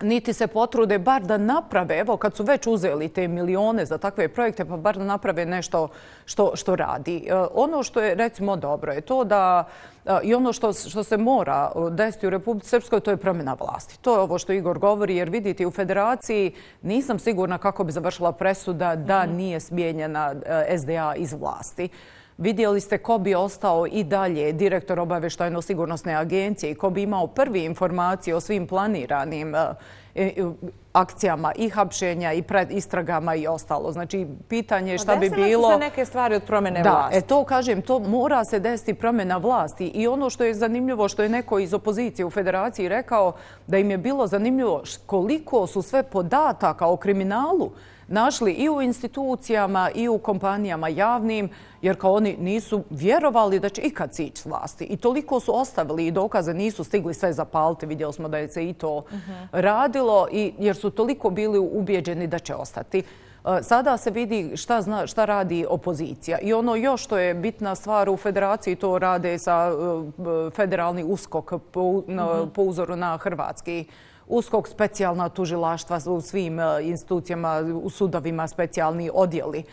niti se potrude bar da naprave, evo kad su već uzeli te milione za takve projekte, pa bar da naprave nešto što, što radi. E, ono što je recimo dobro je to da e, i ono što, što se mora desiti u Republike Srpskoj, to je promjena vlasti. To je ovo što Igor govori, jer vidite u federaciji nisam sigurna kako bi završila presuda da mhm. nije smijenjena e, SDA iz vlasti. Vidjeli ste ko bi ostao i dalje direktor obaveštajno-sigurnosne agencije i ko bi imao prvi informacije o svim planiranim e, e, akcijama i hapšenja i pred istragama i ostalo. Znači, pitanje je šta bi bilo... Desilo se neke stvari od promjene vlasti. Da, e to kažem, to mora se desiti promjena vlasti. I ono što je zanimljivo, što je neko iz opozicije u federaciji rekao, da im je bilo zanimljivo koliko su sve podataka o kriminalu našli i u institucijama i u kompanijama javnim, jer kao oni nisu vjerovali da će ikad sići vlasti. I toliko su ostavili i dokaze, nisu stigli sve zapaliti. Vidjeli smo da je se i to radilo, jer su toliko bili ubjeđeni da će ostati. E, sada se vidi šta, zna, šta radi opozicija. I ono još što je bitna stvar u federaciji, to rade sa e, federalni uskok po, po uzoru na hrvatski uskog specijalna tužilaštva u svim e, institucijama, u sudovima specijalni odjeli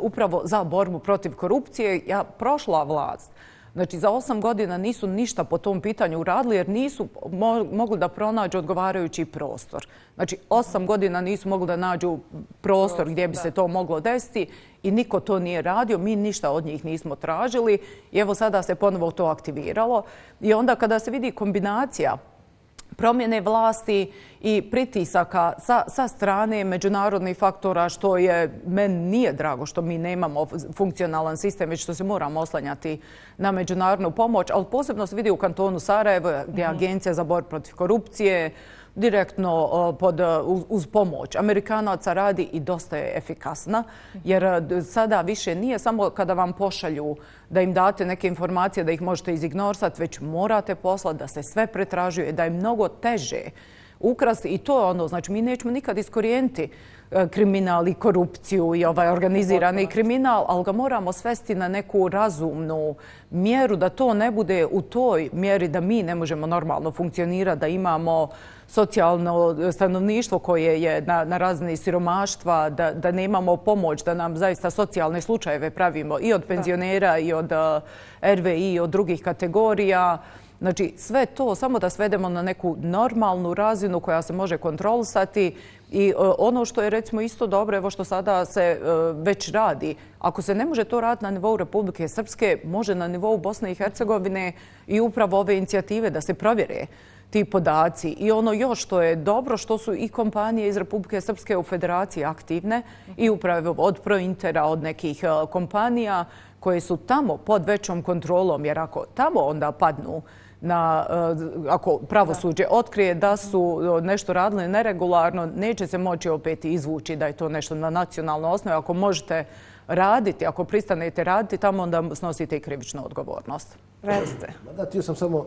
upravo za borbu protiv korupcije. Ja prošla vlast, znači za osam godina nisu ništa po tom pitanju uradili jer nisu mogli da pronađu odgovarajući prostor. Znači osam godina nisu mogli da nađu prostor gdje bi se to moglo desiti i niko to nije radio, mi ništa od njih nismo tražili i evo sada se ponovo to aktiviralo. I onda kada se vidi kombinacija promjene vlasti i pritisaka sa strane međunarodnih faktora, što je meni nije drago što mi nemamo funkcionalan sistem, već što se moramo oslanjati na međunarodnu pomoć. Ali posebno se vidi u kantonu Sarajevo, gdje je mhm. Agencija za borbu protiv korupcije, direktno pod, uz pomoć Amerikanaca radi i dosta je efikasna, jer sada više nije samo kada vam pošalju da im date neke informacije da ih možete izignorsati, već morate poslati da se sve pretražuje, da je mnogo teže ukrasti i to je ono, znači mi nećemo nikad iskorijeniti e, kriminal i korupciju i ovaj organizirani kriminal, ali ga moramo svesti na neku razumnu mjeru da to ne bude u toj mjeri da mi ne možemo normalno funkcionirati, da imamo socijalno stanovništvo koje je na, na razni siromaštva, da, da nemamo pomoć, da nam zaista socijalne slučajeve pravimo i od penzionera i od uh, RVI i od drugih kategorija. Znači, sve to samo da svedemo na neku normalnu razinu koja se može kontrolisati i uh, ono što je recimo isto dobro, evo što sada se uh, već radi, ako se ne može to raditi na nivou Republike Srpske, može na nivou Bosne i Hercegovine i upravo ove inicijative da se provjere ti podaci. I ono još što je dobro, što su i kompanije iz Republike Srpske u federaciji aktivne i upravo od Prointera, od nekih e, kompanija koje su tamo pod većom kontrolom, jer ako tamo onda padnu na, e, ako pravosuđe otkrije da su e, nešto radili neregularno, neće se moći opet izvući da je to nešto na nacionalnoj osnovi. Ako možete raditi, ako pristanete raditi, tamo onda snosite i krivičnu odgovornost. Recite. Da, tio sam samo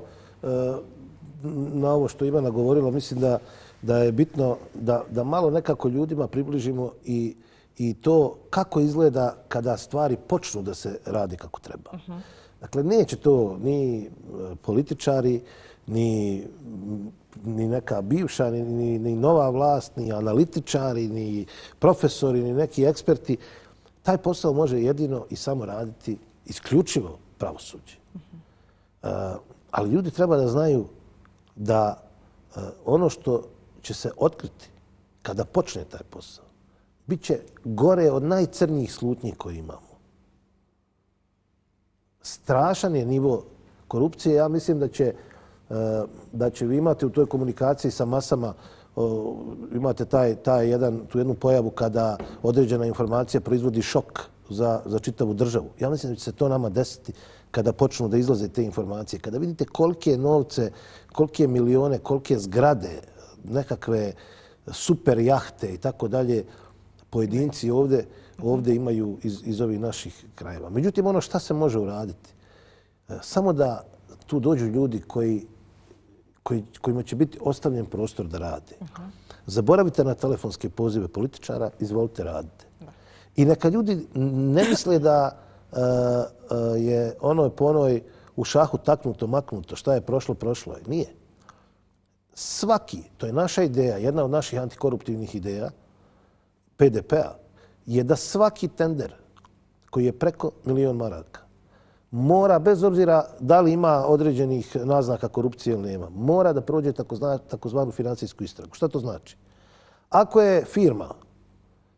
na ovo što Ivana govorila, mislim da, da je bitno da, da malo nekako ljudima približimo i, i to kako izgleda kada stvari počnu da se radi kako treba. Uh -huh. Dakle, neće to ni e, političari, ni, ni neka bivša, ni, ni, ni nova vlast, ni analitičari, ni profesori, ni neki eksperti. Taj posao može jedino i samo raditi isključivo pravosuđe. Uh -huh. uh, ali ljudi treba da znaju da e, ono što će se otkriti kada počne taj posao, bit će gore od najcrnijih slutnji koje imamo. Strašan je nivo korupcije. Ja mislim da će, e, da će vi imati u toj komunikaciji sa masama imate taj, taj jedan, tu jednu pojavu kada određena informacija proizvodi šok za, za čitavu državu. Ja mislim da će se to nama desiti kada počnu da izlaze te informacije. Kada vidite kolike novce kolike milione, kolike zgrade, nekakve super jahte i tako dalje, pojedinci ovde, ovde imaju iz, iz ovih naših krajeva. Međutim, ono šta se može uraditi? E, samo da tu dođu ljudi koji, koji, kojima će biti ostavljen prostor da rade. Zaboravite na telefonske pozive političara, izvolite radite. I neka ljudi ne misle da E, e, je ono po onoj u šahu taknuto, maknuto, šta je prošlo, prošlo je. Nije. Svaki, to je naša ideja, jedna od naših antikoruptivnih ideja, PDP-a, je da svaki tender koji je preko milion maraka mora, bez obzira da li ima određenih naznaka korupcije ili nema, mora da prođe takozvanu financijsku istragu. Šta to znači? Ako je firma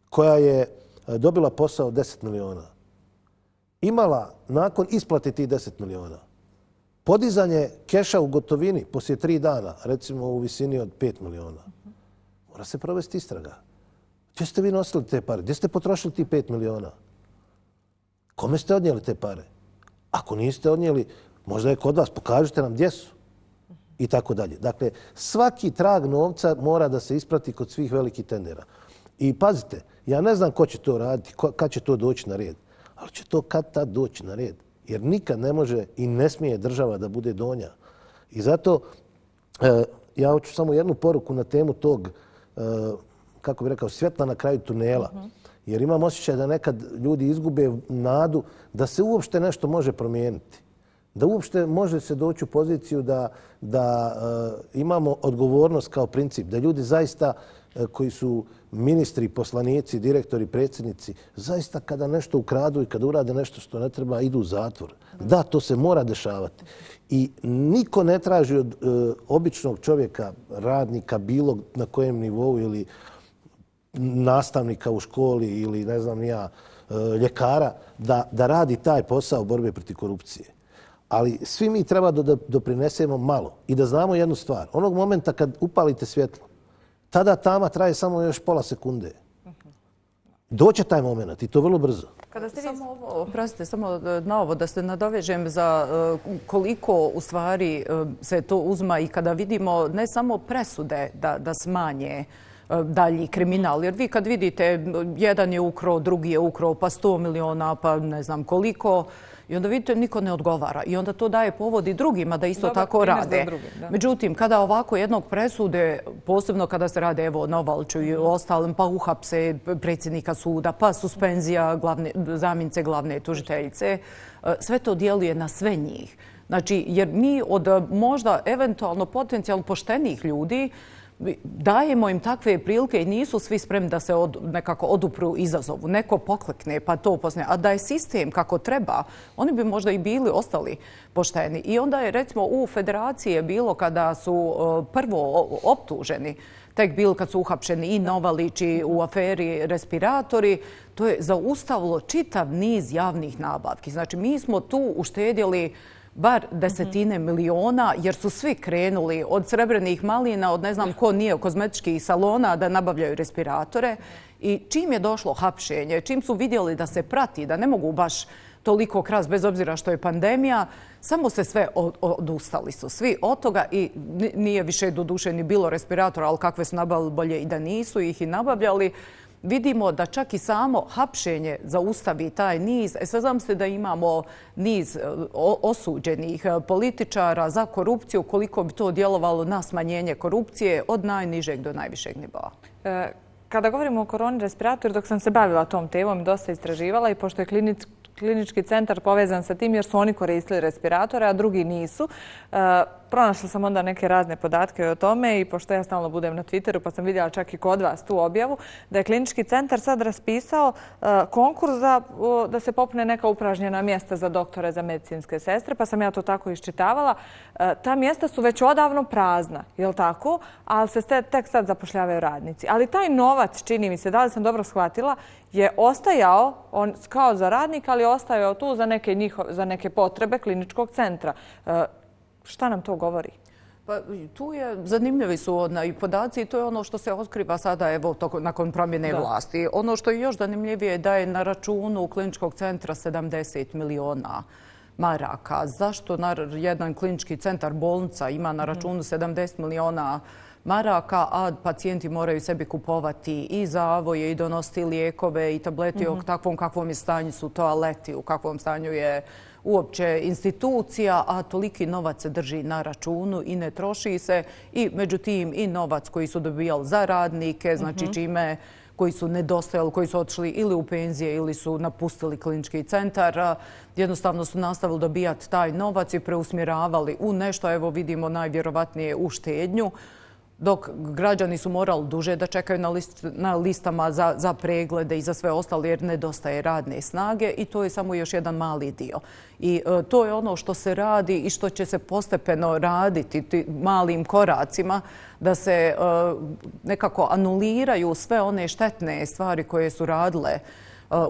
koja je e, dobila posao 10 miliona, imala nakon isplate tih 10 miliona, podizanje keša u gotovini poslije tri dana, recimo u visini od 5 miliona, mora se provesti istraga. Gdje ste vi nosili te pare? Gdje ste potrošili ti 5 miliona? Kome ste odnijeli te pare? Ako niste odnijeli, možda je kod vas, pokažite nam gdje su. I tako dalje. Dakle, svaki trag novca mora da se isprati kod svih velikih tendera. I pazite, ja ne znam ko će to raditi, kad će to doći na red, ali će to kad tad doći na red. Jer nikad ne može i ne smije država da bude donja. I zato e, ja hoću samo jednu poruku na temu tog, e, kako bih rekao, svjetla na kraju tunela. Jer imam osjećaj da nekad ljudi izgube nadu da se uopšte nešto može promijeniti. Da uopšte može se doći u poziciju da, da e, imamo odgovornost kao princip. Da ljudi zaista E, koji su ministri, poslanici, direktori, predsjednici, zaista kada nešto ukradu i kada urade nešto što ne treba, idu u zatvor. Da, to se mora dešavati. I niko ne traži od e, običnog čovjeka, radnika, bilo na kojem nivou ili nastavnika u školi ili ne znam ja, e, ljekara, da, da radi taj posao borbe protiv korupcije. Ali svi mi treba da doprinesemo malo i da znamo jednu stvar. Onog momenta kad upalite svjetlo, tada tama traje samo još pola sekunde. Doće taj moment i to vrlo brzo. Kada ste samo ovo, oprostite, samo na ovo da se nadovežem za e, koliko u stvari e, se to uzma i kada vidimo ne samo presude da, da smanje E, dalji kriminal. Jer vi kad vidite, jedan je ukro, drugi je ukro, pa 100 miliona, pa ne znam koliko, i onda vidite, niko ne odgovara. I onda to daje povod i drugima da isto tako rade. Međutim, kada ovako jednog presude, posebno kada se rade evo, na i ostalim, pa uhapse predsjednika suda, pa suspenzija glavne, zamince glavne tužiteljice, e, sve to djeluje na sve njih. Znači, jer mi od možda eventualno potencijalno poštenih ljudi, dajemo im takve prilike i nisu svi spremni da se od, nekako odupru izazovu. Neko poklekne pa to upozne. A da je sistem kako treba, oni bi možda i bili ostali pošteni. I onda je recimo u federaciji bilo kada su e, prvo optuženi, tek bilo kad su uhapšeni i Novalići u aferi respiratori, to je zaustavilo čitav niz javnih nabavki. Znači mi smo tu uštedjeli bar desetine miliona, jer su svi krenuli od srebrnih malina, od ne znam ko nije, kozmetičkih salona da nabavljaju respiratore. I čim je došlo hapšenje, čim su vidjeli da se prati, da ne mogu baš toliko kras, bez obzira što je pandemija, samo se sve odustali su. Svi od toga i nije više do duše ni bilo respiratora, ali kakve su nabavili bolje i da nisu ih i nabavljali vidimo da čak i samo hapšenje zaustavi taj niz. E sad znam se da imamo niz e, osuđenih e, političara za korupciju, koliko bi to djelovalo na smanjenje korupcije od najnižeg do najvišeg nivoa. E, kada govorimo o koroni respiratoru, dok sam se bavila tom temom, dosta istraživala i pošto je klinički centar povezan sa tim jer su oni koristili respiratore, a drugi nisu, pronašla sam onda neke razne podatke o tome i pošto ja stalno budem na Twitteru pa sam vidjela čak i kod vas tu objavu, da je klinički centar sad raspisao e, konkurs za, da se popne neka upražnjena mjesta za doktore, za medicinske sestre, pa sam ja to tako iščitavala. E, ta mjesta su već odavno prazna, je li tako? Ali se tek sad zapošljavaju radnici. Ali taj novac, čini mi se, da li sam dobro shvatila, je ostajao on kao za radnik, ali ostajao tu za neke, njihove, za neke potrebe kliničkog centra. E, Šta nam to govori? Pa, tu je, zanimljivi su i podaci i to je ono što se otkriva sada evo, toko, nakon promjene vlasti. Ono što je još zanimljivije je da je na računu kliničkog centra 70 miliona maraka. Zašto jedan klinički centar bolnica ima na računu 70 miliona maraka, a pacijenti moraju sebi kupovati i zavoje i donosti lijekove i tableti u takvom kakvom je stanju su toaleti, u kakvom stanju je uopće institucija, a toliki novac se drži na računu i ne troši se. I međutim i novac koji su dobijali za radnike, znači čime koji su nedostajali, koji su otišli ili u penzije ili su napustili klinički centar. Jednostavno su nastavili dobijati taj novac i preusmjeravali u nešto, evo vidimo najvjerovatnije u štednju dok građani su morali duže da čekaju na listama za preglede i za sve ostalo jer nedostaje radne snage i to je samo još jedan mali dio. I e, to je ono što se radi i što će se postepeno raditi malim koracima da se e, nekako anuliraju sve one štetne stvari koje su radile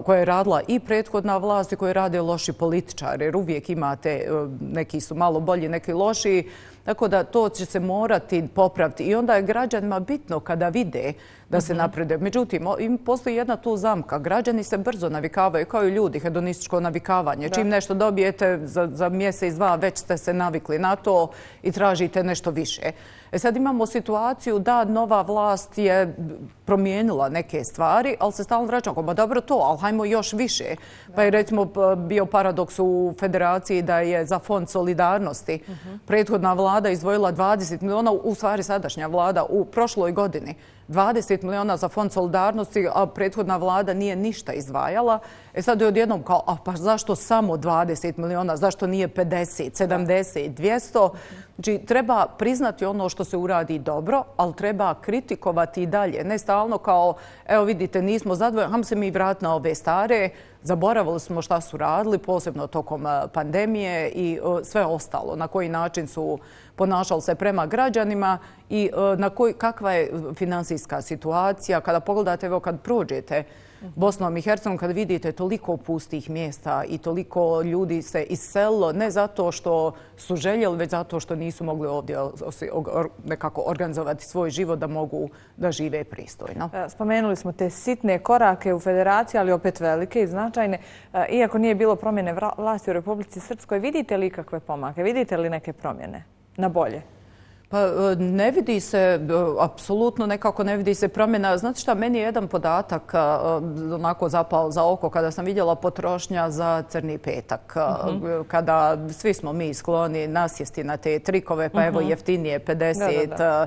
koje je radila i prethodna vlast i koje rade loši političari, jer uvijek imate, neki su malo bolji, neki loši, Tako da to će se morati popraviti. I onda je građanima bitno kada vide da se mhm. naprede. Međutim, postoji jedna tu zamka. Građani se brzo navikavaju kao i ljudi, hedonističko navikavanje. Čim nešto dobijete za mjesec, dva, već ste se navikli na to i tražite nešto više. E sad imamo situaciju da nova vlast je promijenila neke stvari, ali se stalno vraćamo. Ma dobro to, ali hajmo još više. Pa je recimo bio paradoks u federaciji da je za fond solidarnosti prethodna vlada izdvojila 20 miliona, u stvari sadašnja vlada, u prošloj godini 20 miliona za fond solidarnosti, a prethodna vlada nije ništa izdvajala. E sad je odjednom kao, a pa zašto samo 20 miliona, zašto nije 50, 70, 200? Znači, treba priznati ono što se uradi dobro, ali treba kritikovati i dalje. Ne stalno kao, evo vidite, nismo zadvojeni, ham se mi vrat na ove stare, zaboravili smo šta su radili, posebno tokom e, pandemije i e, sve ostalo, na koji način su ponašali se prema građanima i eh, kakva je e, finansijska situacija. Kada pogledate, evo kad prođete, Bosnom i Hercegovom kad vidite toliko pustih mjesta i toliko ljudi se iselilo, ne zato što su željeli, već zato što nisu mogli ovdje nekako organizovati svoj život da mogu da žive pristojno. E, spomenuli smo te sitne korake u federaciji, ali opet velike i značajne. E, iako nije bilo promjene vlasti u Republici Srpskoj, vidite li kakve pomake? Vidite li neke promjene na bolje? Pa e, ne vidi se, e, apsolutno nekako ne vidi se promjena. Znate šta, meni je jedan podatak e, onako zapao za oko kada sam vidjela potrošnja za crni petak. Mhm. Kada svi smo mi skloni nasjesti na te trikove, pa evo mhm. jeftinije 50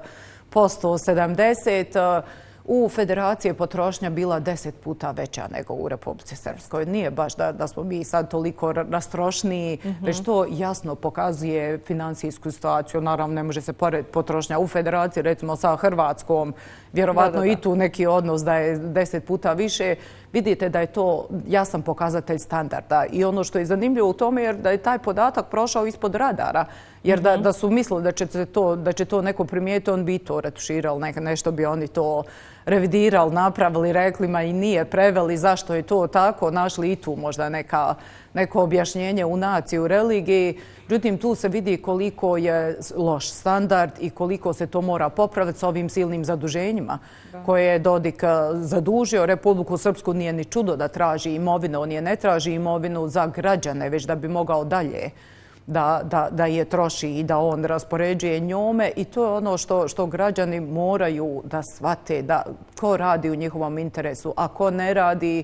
posto 70 u federaciji je potrošnja bila deset puta veća nego u Republici Srpskoj. Nije baš da smo mi sad toliko rastrošniji, mhm. već to jasno pokazuje finansijsku situaciju. Naravno, ne može se pored potrošnja u federaciji, recimo sa Hrvatskom, vjerovatno i tu neki odnos da je deset puta više. Vidite da je to jasan pokazatelj standarda. I ono što je zanimljivo u tome je da je taj podatak prošao ispod radara. Jer da mhm. su mislili da će to neko primijeti, on bi to retuširao, nešto bi oni to revidirali, napravili, rekli ma i nije preveli zašto je to tako, našli i tu možda neko objašnjenje u naciji, u religiji. Međutim, tu se vidi koliko je loš standard i koliko se to mora popraviti s ovim silnim zaduženjima koje je Dodik eh, zadužio. Republiku Srpsku nije ni čudo da traži imovinu. On je ne traži imovinu za građane, već da bi mogao dalje da da, da je troši i da on raspoređuje njome. I to je ono što što građani moraju da shvate da ko radi u njihovom interesu, a ko ne radi,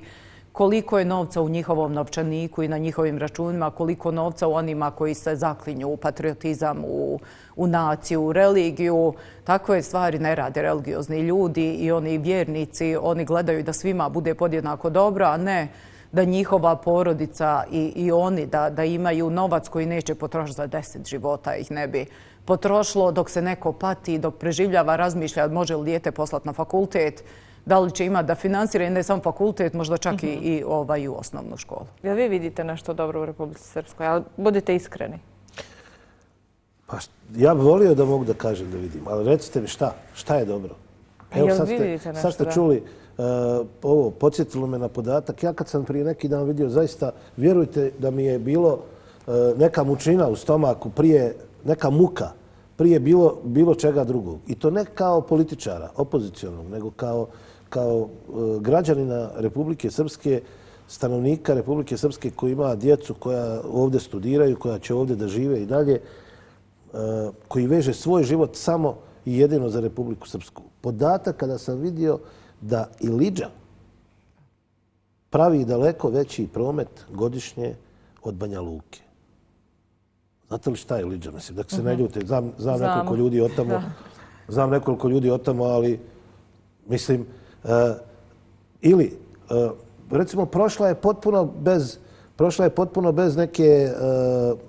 koliko je novca u njihovom novčaniku i na njihovim računima, koliko novca u onima koji se zaklinju u patriotizam, u, u naciju, u religiju. Takve stvari ne rade religiozni ljudi i oni vjernici. Oni gledaju da svima bude podjednako dobro, a ne da njihova porodica i oni da imaju novac koji neće potrošiti za deset života, ih ne bi potrošilo dok se neko pati, dok preživljava, razmišlja može li dijete poslati na fakultet, da li će imati da finansira i ne sam fakultet, možda čak i mhm. ovaj u osnovnu školu. Jel vi vidite nešto dobro u Republici Srpskoj? Ali budite iskreni. Pa ja bih volio da mogu da kažem da vidim, ali recite mi šta? Šta je dobro? Evo sad ste, sad ste čuli Eh, ovo, podsjetilo me na podatak. Ja kad sam prije neki dan vidio, zaista vjerujte da mi je bilo eh, neka mučina u stomaku prije, neka muka prije bilo, bilo čega drugog. I to ne kao političara, opozicijalnog, nego kao kao eh, građanina Republike Srpske, stanovnika Republike Srpske koji ima djecu koja ovdje studiraju, koja će ovdje da žive i dalje, koji veže svoj život samo i jedino za Republiku Srpsku. Podatak kada sam vidio da i Liđa pravi daleko veći promet godišnje od Banja Luke. Znate li šta je Liđa? Mislim, da se ne mhm. ljute. Znam, znam nekoliko ljudi od tamo. Znam nekoliko ljudi od tamo, ali mislim... Uh, ili, uh, recimo, prošla je potpuno bez, prošla je potpuno bez neke uh,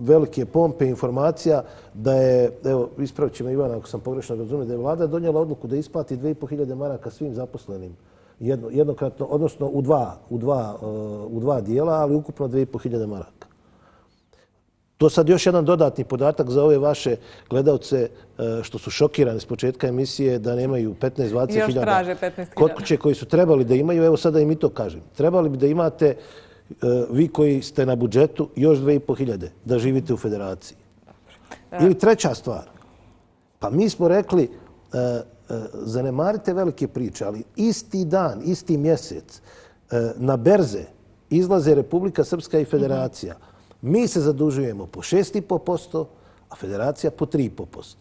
velike pompe informacija da je, evo, ispravit će me Ivana ako sam pogrešno razumio, da je vlada donijela odluku da isplati 2500 maraka svim zaposlenim jedno, jednokratno, odnosno u dva, u, dva, uh, u dva dijela, ali ukupno 2500 maraka. To sad još jedan dodatni podatak za ove vaše gledalce uh, što su šokirani s početka emisije da nemaju 15-20 hiljada. Još traže 15 hiljada. Kod kuće koji su trebali da imaju, evo sada im i to kažem. Trebali bi da imate vi koji ste na budžetu još 2500 da živite u federaciji. Ili treća stvar. Pa mi smo rekli, e, e, zanemarite velike priče, ali isti dan, isti mjesec na berze izlaze Republika Srpska i Federacija. Mi se zadužujemo po 6,5%, a Federacija po 3,5%.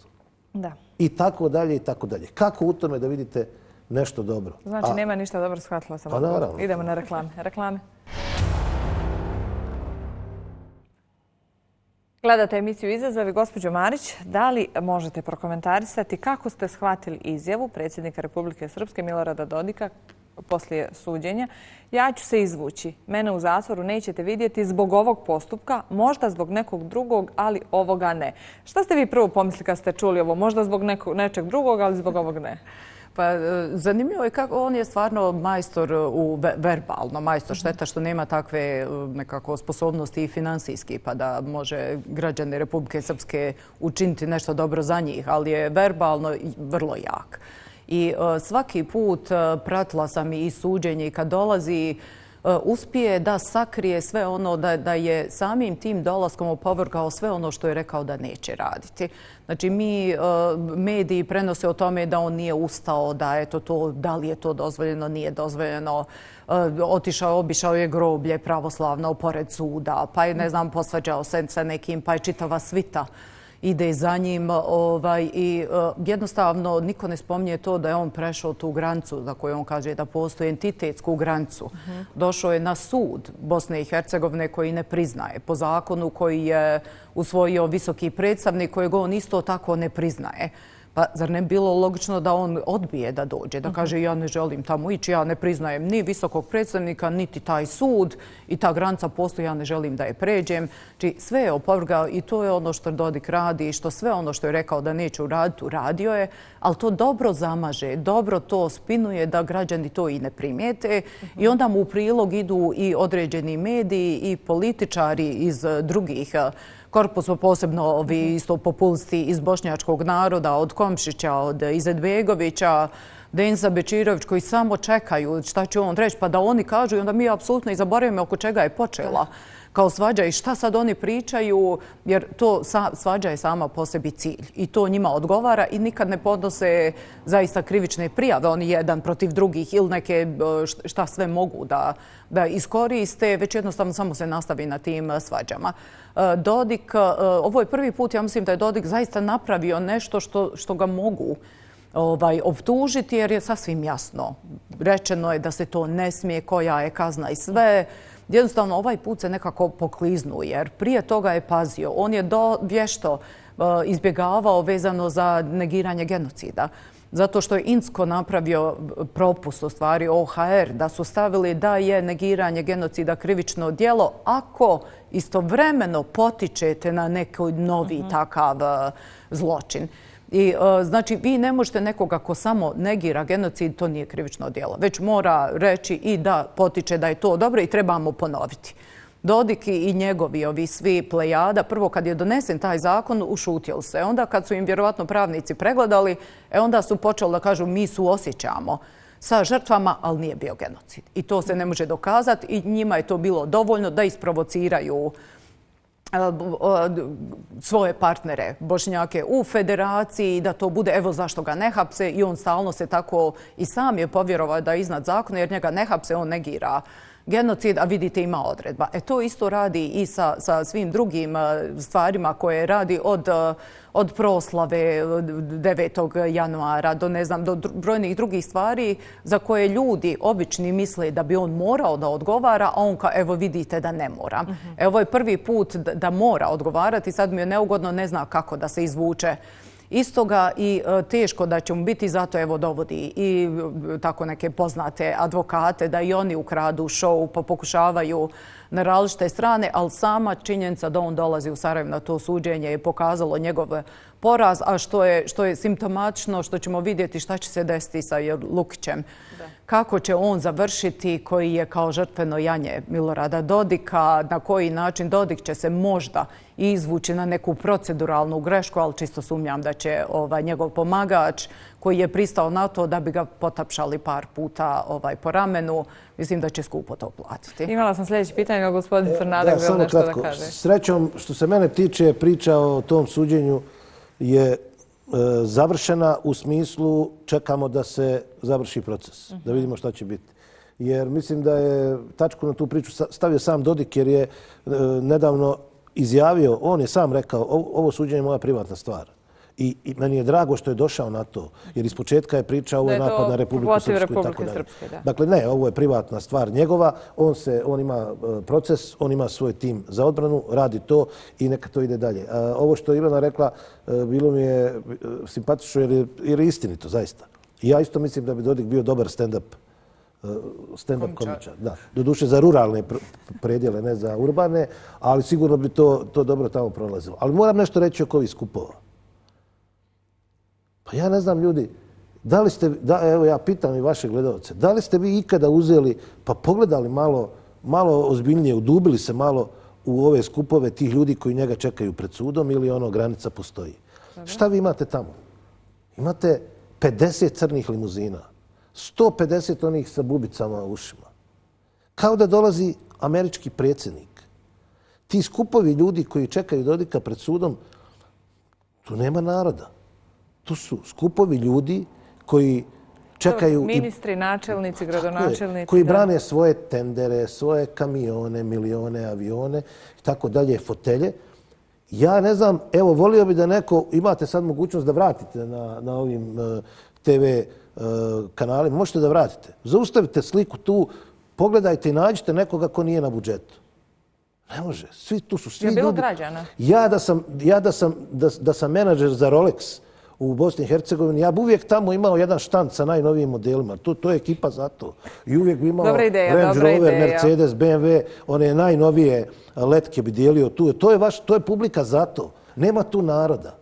Da. I tako dalje, i tako dalje. Kako u tome da vidite nešto dobro? Znači, nema ništa dobro, shvatila sam. Pa naravno. Idemo na reklame. Reklame. Gledate emisiju Izazovi. Gospođo Marić, da li možete prokomentarisati kako ste shvatili izjavu predsjednika Republike Srpske Milorada Dodika poslije suđenja? Ja ću se izvući. Mene u zatvoru nećete vidjeti zbog ovog postupka, možda zbog nekog drugog, ali ovoga ne. Šta ste vi prvo pomislili kad ste čuli ovo? Možda zbog nečeg drugog, ali zbog ovog ne. Pa e, zanimljivo je kako on je stvarno majstor u verbalno, majstor mhm. šteta što nema takve e, nekako sposobnosti i finansijski pa da može građani Republike Srpske učiniti nešto dobro za njih, ali je verbalno vrlo jak. I e, svaki put pratila sam i suđenje i kad dolazi E, E, uspije da sakrije sve ono da je samim tim dolaskom opovrgao sve ono što je rekao da neće raditi. Znači, mi e, mediji prenose o tome da on nije ustao, da je to, da li je to dozvoljeno, nije dozvoljeno. E, otišao, obišao je groblje pravoslavno pored suda, pa je, ne znam, posvađao se sa nekim, pa je čitava svita ide za njim ovaj, i e, jednostavno niko ne spominje to da je on prešao tu grancu za koju on kaže da postoji entitetsku grancu. Došao je na sud Bosne i Hercegovine koji ne priznaje po zakonu koji je usvojio visoki predstavnik kojeg on isto tako ne priznaje. Pa zar ne bilo logično da on odbije da dođe, da kaže ja ne želim tamo ići, ja ne priznajem ni visokog predstavnika, niti taj sud i ta granca postoji, ja ne želim da je pređem. Či sve je opovrgao i to je ono što Dodik radi i što sve ono što je rekao da neće uraditi, uradio je, ali to dobro zamaže, dobro to spinuje da građani to i ne primijete i onda mu u prilog idu i određeni mediji i političari iz drugih korpusu, posebno ovi isto populisti iz bošnjačkog naroda, od Komšića, od Izetbegovića, Denza Bečirović, koji samo čekaju šta će on reći, pa da oni kažu i onda mi apsolutno i zaboravimo oko čega je počela kao svađa i šta sad oni pričaju, jer to svađa je sama po sebi cilj i to njima odgovara i nikad ne podnose zaista krivične prijave, oni jedan protiv drugih ili neke e, šta sve mogu da, da iskoriste, već jednostavno samo se nastavi na tim svađama. E, Dodik, e, ovo je prvi put, ja mislim da je Dodik zaista napravio nešto što ga mogu ovaj, obtužiti jer je sasvim jasno. Rečeno je da se to ne smije, koja je kazna i sve jednostavno ovaj put se nekako pokliznu, jer prije toga je pazio. On je do vješto e, izbjegavao vezano za negiranje genocida. Zato što je Insko napravio propust u stvari OHR da su stavili da je negiranje genocida krivično dijelo ako istovremeno potičete na neki novi mhm. takav uh, zločin. I e, znači vi ne možete nekoga ko samo negira genocid, to nije krivično djelo. Već mora reći i da potiče da je to dobro i trebamo ponoviti. Dodik i njegovi ovi svi plejada, prvo kad je donesen taj zakon, ušutjeli se. Onda kad su im vjerovatno pravnici pregledali, e onda su počeli da kažu mi su osjećamo sa žrtvama, ali nije bio genocid. I to se ne može dokazati i njima je to bilo dovoljno da isprovociraju e, svoje partnere, bošnjake, u federaciji, da to bude, evo zašto ga ne hapse i on stalno se tako i sam je povjerovao da je iznad zakona, jer njega ne hapse, on negira genocid, a vidite ima odredba. E to isto radi i sa, sa svim drugim stvarima koje radi od od proslave 9. januara do, ne znam, do brojnih drugih stvari za koje ljudi obični misle da bi on morao da odgovara, a on kao, evo vidite da ne mora. Mhm. Evo je prvi put da mora odgovarati, sad mi je neugodno, ne zna kako da se izvuče istoga i e, teško da će mu biti, zato evo dovodi i e, tako neke poznate advokate da i oni ukradu show pa pokušavaju na različite strane, ali sama činjenica da on dolazi u Sarajevo na to suđenje je pokazalo njegov poraz, a što je, što je simptomatično, što ćemo vidjeti šta će se desiti sa Lukićem. Kako će on završiti koji je kao žrtveno janje Milorada Dodika, na koji način Dodik će se možda izvući na neku proceduralnu grešku, ali čisto sumnjam da će ovaj, njegov pomagač koji je pristao na to da bi ga potapšali par puta ovaj, po ramenu, mislim da će skupo to platiti. Imala sam sljedeće pitanje, ali gospodin Crnadak e, bilo nešto da kaže. Srećom, što se mene tiče, priča o tom suđenju je E, završena u smislu čekamo da se završi proces, da vidimo šta će biti. Jer mislim da je tačku na tu priču stavio sam Dodik jer je e, nedavno izjavio, on je sam rekao, ovo suđenje je moja privatna stvar. I, I meni je drago što je došao na to, jer iz početka je pričao ovo je napad na Republiku Srpsku i tako dalje. Dakle, ne, ovo je privatna stvar njegova, on, se, on ima e, proces, on ima svoj tim za odbranu, radi to i neka to ide dalje. A, ovo što je Ivana rekla, e, bilo mi je e, simpatično jer je, jer je istinito, zaista. I ja isto mislim da bi Dodik bio dobar stand-up stand-up komičar. Da. Do duše za ruralne predjele, ne za urbane, ali sigurno bi to, to dobro tamo prolazilo. Ali moram nešto reći oko ovih skupova. Pa ja ne znam ljudi, da li ste, da, evo ja pitam i vaše gledalce, da li ste vi ikada uzeli pa pogledali malo, malo ozbiljnije, udubili se malo u ove skupove tih ljudi koji njega čekaju pred sudom ili ono granica postoji? Šta vi imate tamo? Imate 50 crnih limuzina, 150 onih sa bubicama u ušima. Kao da dolazi američki predsjednik. Ti skupovi ljudi koji čekaju Dodika pred sudom, tu nema naroda. Tu su skupovi ljudi koji čekaju... Ministri, načelnici, gradonačelnici. Koji brane svoje tendere, svoje kamione, milione, avione i tako dalje, fotelje. Ja ne znam, evo, volio bi da neko, imate sad mogućnost da vratite na, na ovim uh, TV uh, kanalima, možete da vratite. Zaustavite sliku tu, pogledajte i nađite nekoga ko nije na budžetu. Ne može. Svi tu su svi ljudi. Je bilo građana? Ja da sam, ja da sam, da, da sam menadžer za Rolex, u Bosni i Hercegovini. Ja bi uvijek tamo imao jedan štand sa najnovijim modelima. To, to je ekipa za to. I uvijek bi imao ideja, Range Rover, ideja. Mercedes, BMW, one najnovije letke bi dijelio tu. To je, vaš, to je publika za to. Nema tu naroda.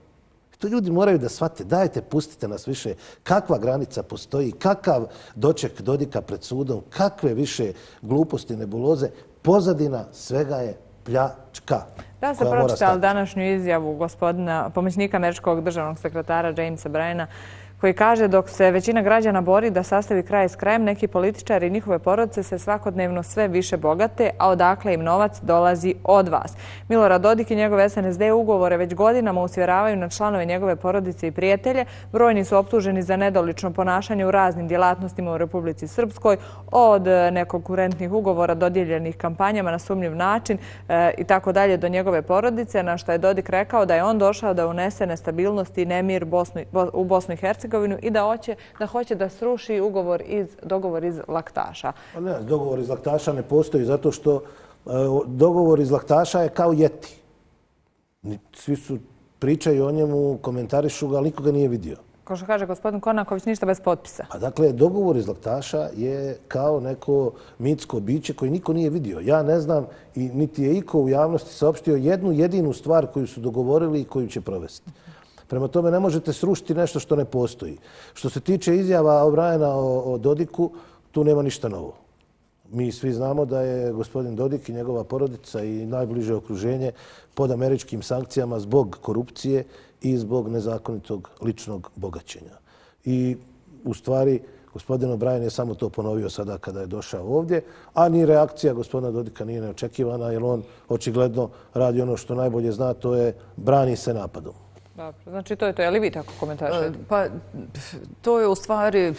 To ljudi moraju da shvate. Dajte, pustite nas više. Kakva granica postoji? Kakav doček Dodika pred sudom? Kakve više gluposti, nebuloze? Pozadina svega je pljačka. Da ste pročitali današnju izjavu gospodina pomoćnika američkog državnog sekretara Jamesa Bryana koji kaže dok se većina građana bori da sastavi kraj s krajem, neki političari i njihove porodice se svakodnevno sve više bogate, a odakle im novac dolazi od vas. Milorad Dodik i njegove SNSD ugovore već godinama usvjeravaju na članove njegove porodice i prijatelje. Brojni su optuženi za nedolično ponašanje u raznim djelatnostima u Republici Srpskoj, od e, nekonkurentnih ugovora dodijeljenih kampanjama na sumnjiv način e, i tako dalje do njegove porodice, na što je Dodik rekao da je on došao da unese nestabilnost i nemir u Bosnu i Hercegovini Hercegovinu i da hoće da hoće da sruši ugovor iz dogovor iz Laktaša. Pa ne, dogovor iz Laktaša ne postoji zato što e, dogovor iz Laktaša je kao Jeti. Svi su pričaju o njemu, komentarišu ga, ali niko ga nije vidio. Ko što kaže gospodin Konaković, ništa bez potpisa. Pa dakle, dogovor iz Laktaša je kao neko mitsko biće koje niko nije vidio. Ja ne znam i niti je iko u javnosti saopštio jednu jedinu stvar koju su dogovorili i koju će provesti. Prema tome ne možete srušiti nešto što ne postoji. Što se tiče izjava Obrajena o, o Dodiku, tu nema ništa novo. Mi svi znamo da je gospodin Dodik i njegova porodica i najbliže okruženje pod američkim sankcijama zbog korupcije i zbog nezakonitog ličnog bogaćenja. I u stvari, gospodin O'Brien je samo to ponovio sada kada je došao ovdje, a ni reakcija gospodina Dodika nije neočekivana, jer on očigledno radi ono što najbolje zna, to je brani se napadom. Dobro, znači to je to. Je li vi tako komentaršete? Pa to je u stvari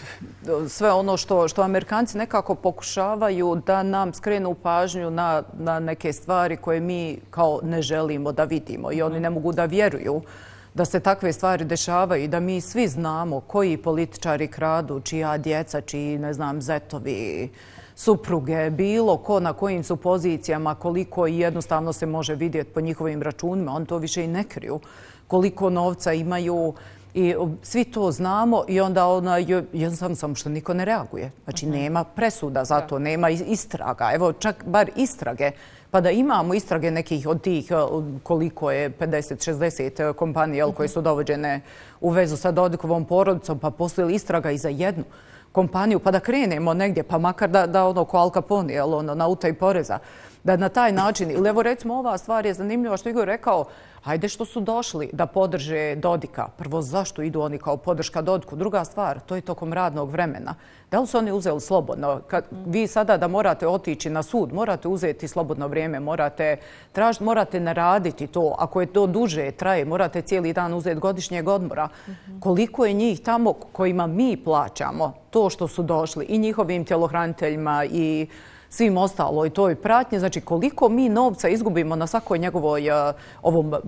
sve ono što, što Amerikanci nekako pokušavaju da nam skrenu pažnju na, na neke stvari koje mi kao ne želimo da vidimo i oni ne mogu da vjeruju da se takve stvari dešavaju i da mi svi znamo koji političari kradu, čija djeca, čiji, ne znam, zetovi, supruge, bilo ko na kojim su pozicijama, koliko jednostavno se može vidjeti po njihovim računima, on to više i ne kriju, koliko novca imaju i svi to znamo i onda ona, jednostavno samo što niko ne reaguje. Znači, nema presuda za to, nema istraga. Evo, čak bar istrage. Pa da imamo istrage nekih od tih koliko je 50-60 kompanija koje su dovođene u vezu sa Dodikovom porodicom, pa postoji istraga i za jednu kompaniju, pa da krenemo negdje, pa makar da, da ono ko Al Capone, ono, na utaj poreza, da na taj način, ili evo recimo ova stvar je zanimljiva što Igor rekao, hajde što su došli da podrže Dodika. Prvo, zašto idu oni kao podrška Dodiku? Druga stvar, to je tokom radnog vremena. Da li su oni uzeli slobodno? Kad vi sada da morate otići na sud, morate uzeti slobodno vrijeme, morate tražiti, morate naraditi to. Ako je to duže, traje, morate cijeli dan uzeti godišnjeg odmora. Koliko je njih tamo kojima mi plaćamo to što su došli i njihovim tjelohraniteljima i svim ostaloj toj pratnje. Znači, koliko mi novca izgubimo na svakoj njegovoj uh, ovom uh,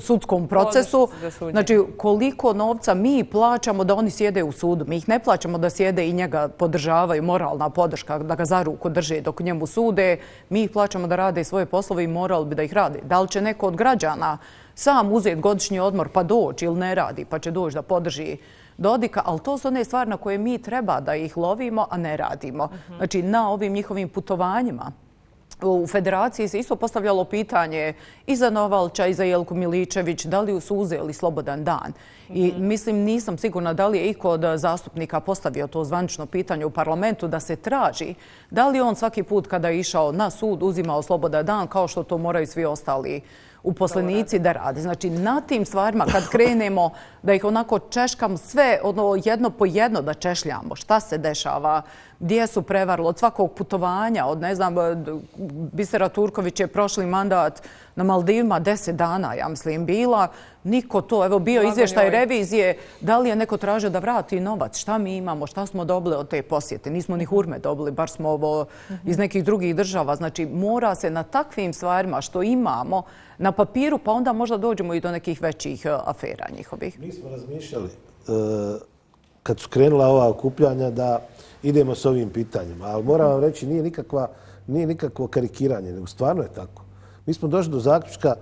sudskom procesu. Znači, koliko novca mi plaćamo da oni sjede u sudu. Mi ih ne plaćamo da sjede i njega podržavaju, moralna podrška, da ga za ruku drže dok njemu sude. Mi ih plaćamo da rade svoje poslove i moral bi da ih rade. Da li će neko od građana sam uzeti godišnji odmor pa doći ili ne radi pa će doći da podrži Dodika, ali to su one stvari na koje mi treba da ih lovimo, a ne radimo. Znači, na ovim njihovim putovanjima u federaciji se isto postavljalo pitanje i za Novalča i za Jelku Miličević da li su uzeli slobodan dan. I mislim, nisam sigurna da li je iko od zastupnika postavio to zvanično pitanje u parlamentu da se traži da li on svaki put kada je išao na sud uzimao slobodan dan kao što to moraju svi ostali uposlenici da radi. Znači, na tim stvarima, kad krenemo da ih onako češkam sve ono jedno po jedno da češljamo, šta se dešava, gdje su prevarili od svakog putovanja, od ne znam, Bisera Turković je prošli mandat na Maldivima deset dana, ja mislim, bila. Niko to, evo bio izvještaj revizije, da li je neko tražio da vrati novac, šta mi imamo, šta smo dobili od te posjete. Nismo ni hurme dobili, bar smo ovo iz nekih drugih država. Znači, mora se na takvim stvarima što imamo na papiru, pa onda možda dođemo i do nekih većih e, afera njihovih. Mi smo razmišljali, e, kad su krenula ova okupljanja, da idemo s ovim pitanjima. Ali moram vam reći, nije nikakva, nije nikakvo karikiranje, nego stvarno je tako. Mi smo došli do zaključka,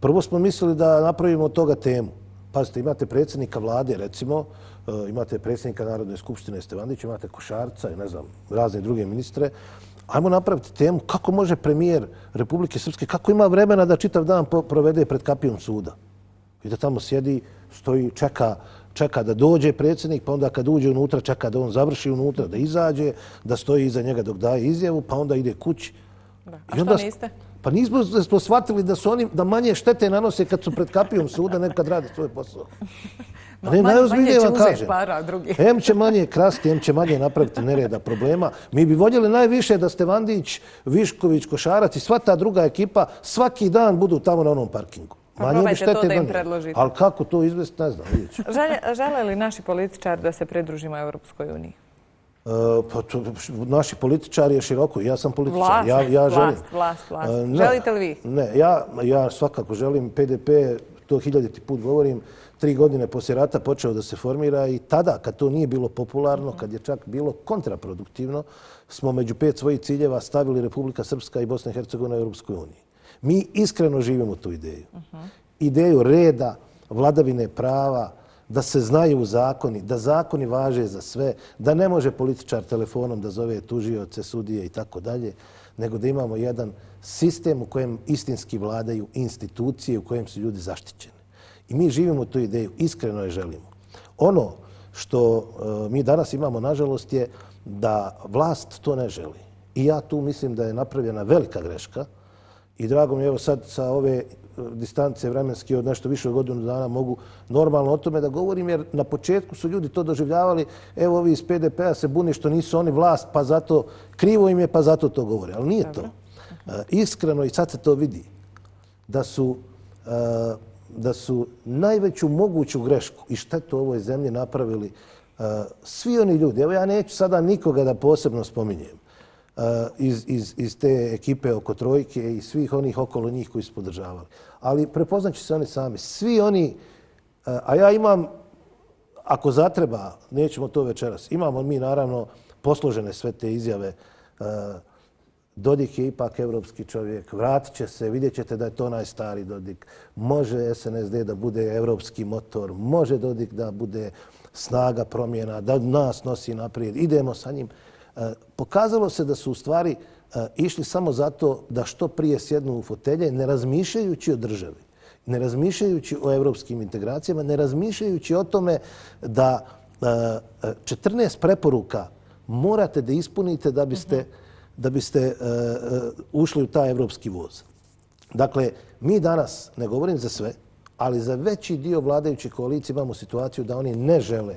prvo smo mislili da napravimo od toga temu. Pazite, imate predsjednika vlade, recimo, e, imate predsjednika Narodne skupštine Stevandića, imate Košarca i ne znam, razne druge ministre. Ajmo napraviti temu kako može premijer Republike Srpske, kako ima vremena da čitav dan provede pred kapijom suda. I da tamo sjedi, stoji, čeka čeka da dođe predsjednik, pa onda kad uđe unutra čeka da on završi unutra, da izađe, da stoji iza njega dok daje izjavu, pa onda ide kući. A što niste? Pa nismo smo shvatili da su oni da manje štete nanose kad su pred kapijom suda nego kad rade svoj posao. Ne, manje će uzeti para drugi. Em će manje krasti, em će manje napraviti nereda problema. Mi bi voljeli najviše da Stevandić, Višković, Košarac i sva ta druga ekipa svaki dan budu tamo na onom parkingu. Pa probajte to da im predložite. Ali kako to izvesti, ne znam. Žele li naši političari da se pridružimo Europskoj uniji? E, pa to, naši političari je široko. Ja sam političar. Vlast, ja, ja želim. vlast, vlast, vlast. E, Želite li vi? Ne, ja, ja svakako želim. PDP, to hiljaditi put govorim, tri godine poslije rata počeo da se formira i tada, kad to nije bilo popularno, kad je čak bilo kontraproduktivno, smo među pet svojih ciljeva stavili Republika Srpska i Bosna i Hercegovina u Europskoj uniji. Mi iskreno živimo tu ideju. Ideju reda, vladavine prava, da se znaju zakoni, da zakoni važe za sve, da ne može političar telefonom da zove tužioce, sudije i tako dalje, nego da imamo jedan sistem u kojem istinski vladaju institucije u kojem su ljudi zaštićeni. I mi živimo tu ideju, iskreno je želimo. Ono što e, mi danas imamo, nažalost, je da vlast to ne želi. I ja tu mislim da je napravljena velika greška, I drago mi je evo sad sa ove e, distance vremenske od nešto više od godinu dana mogu normalno o tome da govorim, jer na početku su ljudi to doživljavali, evo ovi iz PDP-a se buni što nisu oni vlast, pa zato krivo im je, pa zato to govore. Ali nije to. E, iskreno i sad se to vidi da su e, da su najveću moguću grešku i štetu ovoj zemlji napravili uh, svi oni ljudi. Evo ja neću sada nikoga da posebno spominjem uh, iz, iz, iz te ekipe oko trojke i svih onih okolo njih koji su podržavali. Ali prepoznaću se oni sami. Svi oni, uh, a ja imam, ako zatreba, nećemo to večeras, imamo mi naravno posložene sve te izjave uh, Dodik je ipak evropski čovjek, vratit će se, vidjet ćete da je to najstari Dodik. Može SNSD da bude evropski motor, može Dodik da bude snaga promjena, da nas nosi naprijed, idemo sa njim. E, pokazalo se da su u stvari e, išli samo zato da što prije sjednu u fotelje, ne razmišljajući o državi, ne razmišljajući o evropskim integracijama, ne razmišljajući o tome da e, 14 preporuka morate da ispunite da biste mm -hmm da biste e, e, ušli u taj evropski voz. Dakle, mi danas, ne govorim za sve, ali za veći dio vladajuće koalicije imamo situaciju da oni ne žele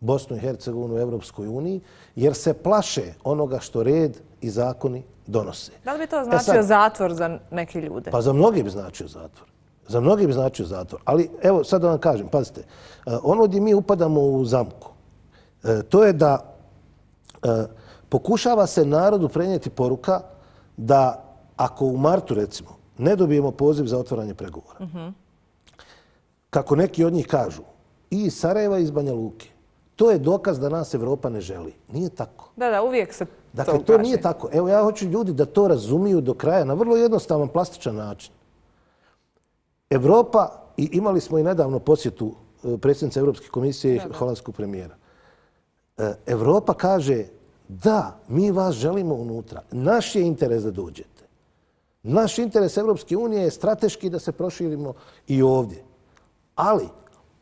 Bosnu i Hercegovinu u Evropskoj uniji, jer se plaše onoga što red i zakoni donose. Da li bi to e značio zatvor za neke ljude? Pa za mnogi bi značio zatvor. Za mnogi bi značio zatvor. Ali evo, sad da vam kažem, pazite, ono gdje mi upadamo u zamku, to je da pokušava se narodu prenijeti poruka da ako u martu, recimo, ne dobijemo poziv za otvaranje pregovora, kako neki od njih kažu, i iz Sarajeva i iz Banja Luke, to je dokaz da nas Evropa ne želi. Nije tako. Da, da, uvijek se dakle, to Dakle, to nije tako. Evo, ja hoću ljudi da to razumiju do kraja na vrlo jednostavan, plastičan način. Evropa, i imali smo i nedavno posjetu e, predsjednice Evropske komisije i holandskog premijera, e, Evropa kaže da, mi vas želimo unutra. Naš je interes da dođete. Naš interes Evropske unije je strateški da se proširimo i ovdje. Ali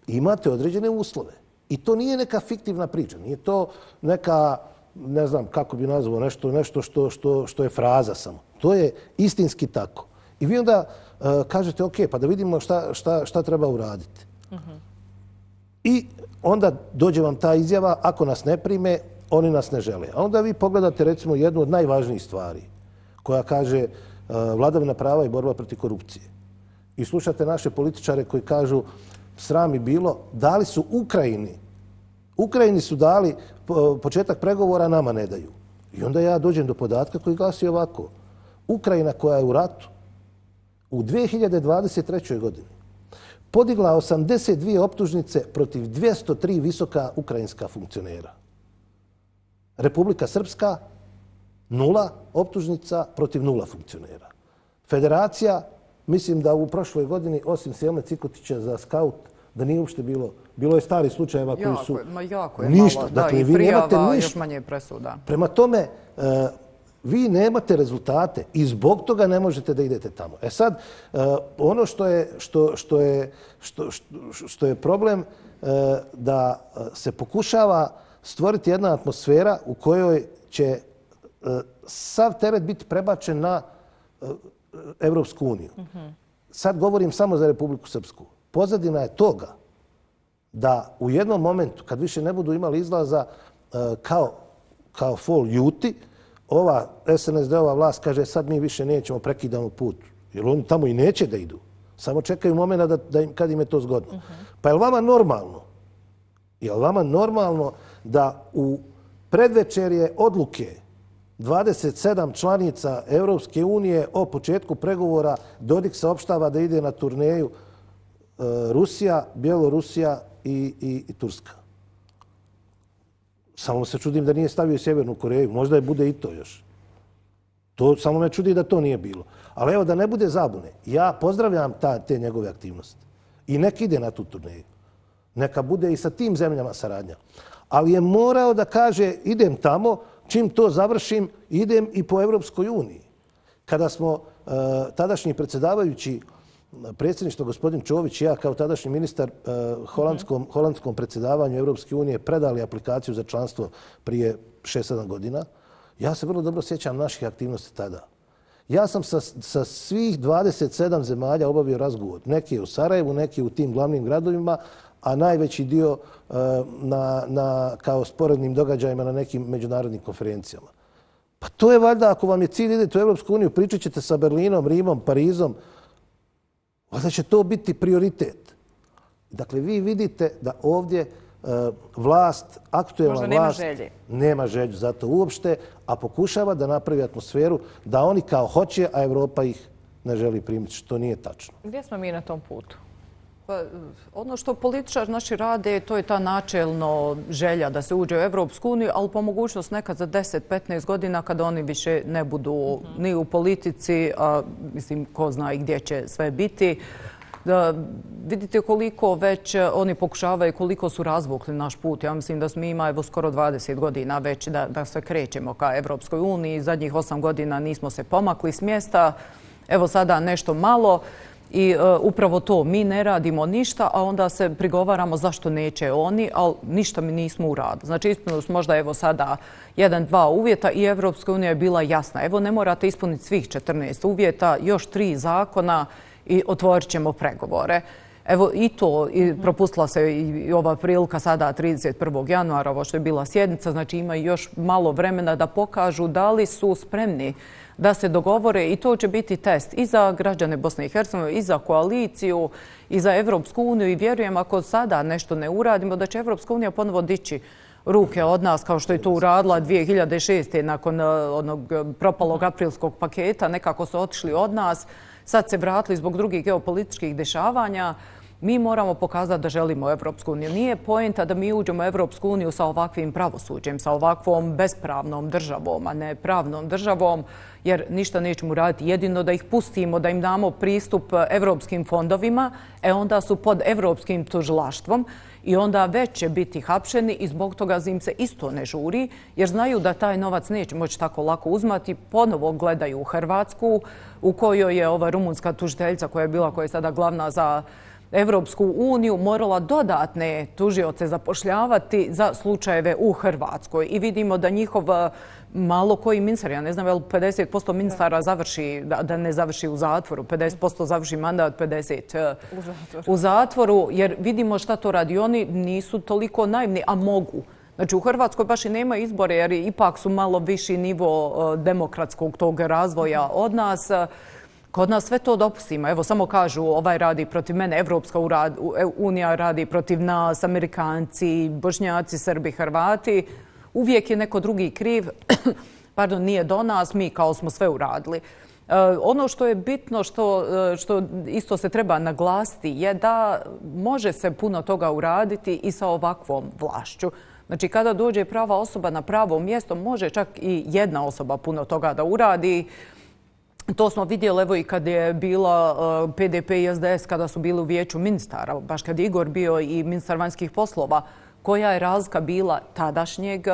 imate određene uslove. I to nije neka fiktivna priča. Nije to neka, ne znam kako bi nazvao, nešto, nešto što, što, što je fraza samo. To je istinski tako. I vi onda uh, kažete, ok, pa da vidimo šta, šta, šta treba uraditi. Uh -huh. I onda dođe vam ta izjava, ako nas ne prime, oni nas ne žele. A onda vi pogledate recimo jednu od najvažnijih stvari koja kaže e, vladavina prava i borba protiv korupcije. I slušate naše političare koji kažu srami bilo, dali su Ukrajini. Ukrajini su dali e, početak pregovora, nama ne daju. I onda ja dođem do podatka koji glasi ovako. Ukrajina koja je u ratu u 2023. godini podigla 82 optužnice protiv 203 visoka ukrajinska funkcionera. Republika Srpska nula optužnica protiv nula funkcionera. Federacija, mislim da u prošloj godini, osim Sjeme Cikotića za skaut, da nije uopšte bilo, bilo je stari slučajeva koji su... Ma jako je ništa. malo, dakle, da, i prijava još manje presuda. Prema tome, uh, vi nemate rezultate i zbog toga ne možete da idete tamo. E sad, uh, ono što je, što, što je, što, što, što je problem uh, da se pokušava stvoriti jedna atmosfera u kojoj će e, sav teret biti prebačen na e, Evropsku uniju. Sad govorim samo za Republiku Srpsku. Pozadina je toga da u jednom momentu, kad više ne budu imali izlaza e, kao, kao fol juti, ova SNSD-ova vlast kaže sad mi više nećemo prekidamo put. Jer oni tamo i neće da idu. Samo čekaju momena da, da im, kad im je to zgodno. Pa je li vama normalno? Je li vama normalno da u predvečerje odluke 27 članica Europske unije o početku pregovora Dodik saopštava da ide na turneju e, Rusija, Bjelorusija i, i, i Turska. Samo se čudim da nije stavio Sjevernu Koreju. Možda je bude i to još. To samo me čudi da to nije bilo. Ali evo da ne bude zabune. Ja pozdravljam ta, te njegove aktivnosti. I nek ide na tu turneju. Neka bude i sa tim zemljama saradnja ali je morao da kaže idem tamo, čim to završim, idem i po Evropskoj uniji. Kada smo e, tadašnji predsjedavajući predsjedništvo gospodin Čović i ja kao tadašnji ministar e, holandskom, holandskom predsjedavanju Evropske unije predali aplikaciju za članstvo prije 6-7 godina, ja se vrlo dobro sjećam naših aktivnosti tada. Ja sam sa, sa svih 27 zemalja obavio razgovor. Neki u Sarajevu, neki u tim glavnim gradovima, a najveći dio e, na, na, kao sporednim događajima na nekim međunarodnim konferencijama. Pa to je valjda, ako vam je cilj idete u Evropsku uniju, pričat ćete sa Berlinom, Rimom, Parizom. Onda će to biti prioritet. Dakle, vi vidite da ovdje e, vlast, aktuelna vlast... Možda nema želje. Nema želju za to uopšte, a pokušava da napravi atmosferu da oni kao hoće, a Evropa ih ne želi primiti, što nije tačno. Gdje smo mi na tom putu? Pa, ono što političar naši rade, to je ta načelno želja da se uđe u Evropsku uniju, ali po mogućnost nekad za 10-15 godina kada oni više ne budu ni u politici, a mislim, ko zna i gdje će sve biti. Da vidite koliko već oni pokušavaju, koliko su razvukli naš put. Ja mislim da smo ima evo skoro 20 godina već da, da se krećemo ka Evropskoj uniji. Zadnjih 8 godina nismo se pomakli s mjesta. Evo sada nešto malo. I e, upravo to, mi ne radimo ništa, a onda se prigovaramo zašto neće oni, ali ništa mi nismo uradili. Znači, ispunili smo možda evo sada jedan, dva uvjeta i Evropska unija je bila jasna. Evo, ne morate ispuniti svih 14 uvjeta, još tri zakona i otvorit ćemo pregovore. Evo i to, i propustila se i ova prilika sada 31. januara, ovo što je bila sjednica, znači ima još malo vremena da pokažu da li su spremni da se dogovore i to će biti test i za građane Bosne i Hercegovine, i za koaliciju, i za Evropsku uniju i vjerujem ako sada nešto ne uradimo da će Evropska unija ponovo dići ruke od nas kao što je to uradila 2006. nakon e, onog e, propalog aprilskog paketa. Nekako su otišli od nas, sad se vratili zbog drugih geopolitičkih dešavanja mi moramo pokazati da želimo Evropsku uniju. Nije pojenta da mi uđemo u Evropsku uniju sa ovakvim pravosuđem, sa ovakvom bespravnom državom, a ne pravnom državom, jer ništa nećemo raditi. Jedino da ih pustimo, da im damo pristup evropskim fondovima, e onda su pod evropskim tužilaštvom i onda već će biti hapšeni i zbog toga im se isto ne žuri, jer znaju da taj novac neće moći tako lako uzmati. Ponovo gledaju u Hrvatsku, u kojoj je ova rumunska tužiteljica koja je bila, koja je sada glavna za Evropsku uniju morala dodatne tužioce zapošljavati za slučajeve u Hrvatskoj. I vidimo da njihov eh, malo koji ministar, ja ne znam, 50% ministara završi, da ne završi u zatvoru, 50% završi mandat, 50% eh, u zatvoru, jer vidimo šta to radi. Oni nisu toliko naivni, a mogu. Znači, u Hrvatskoj baš i nema izbore, jer ipak su malo viši nivo eh, demokratskog tog razvoja od nas. Kod nas sve to dopustimo. Evo, samo kažu, ovaj radi protiv mene, Evropska unija radi protiv nas, Amerikanci, Bošnjaci, Srbi, Hrvati. Uvijek je neko drugi kriv. Pardon, nije do nas, mi kao smo sve uradili. E, ono što je bitno, što, e, što isto se treba naglasiti, je da može se puno toga uraditi i sa ovakvom vlašću. Znači, kada dođe prava osoba na pravo mjesto, može čak i jedna osoba puno toga da uradi. To smo vidjeli evo i kad je bila eh, PDP i SDS kada su bili u vijeću ministara, baš kad Igor bio i ministar vanjskih poslova, koja je razlika bila tadašnjeg eh,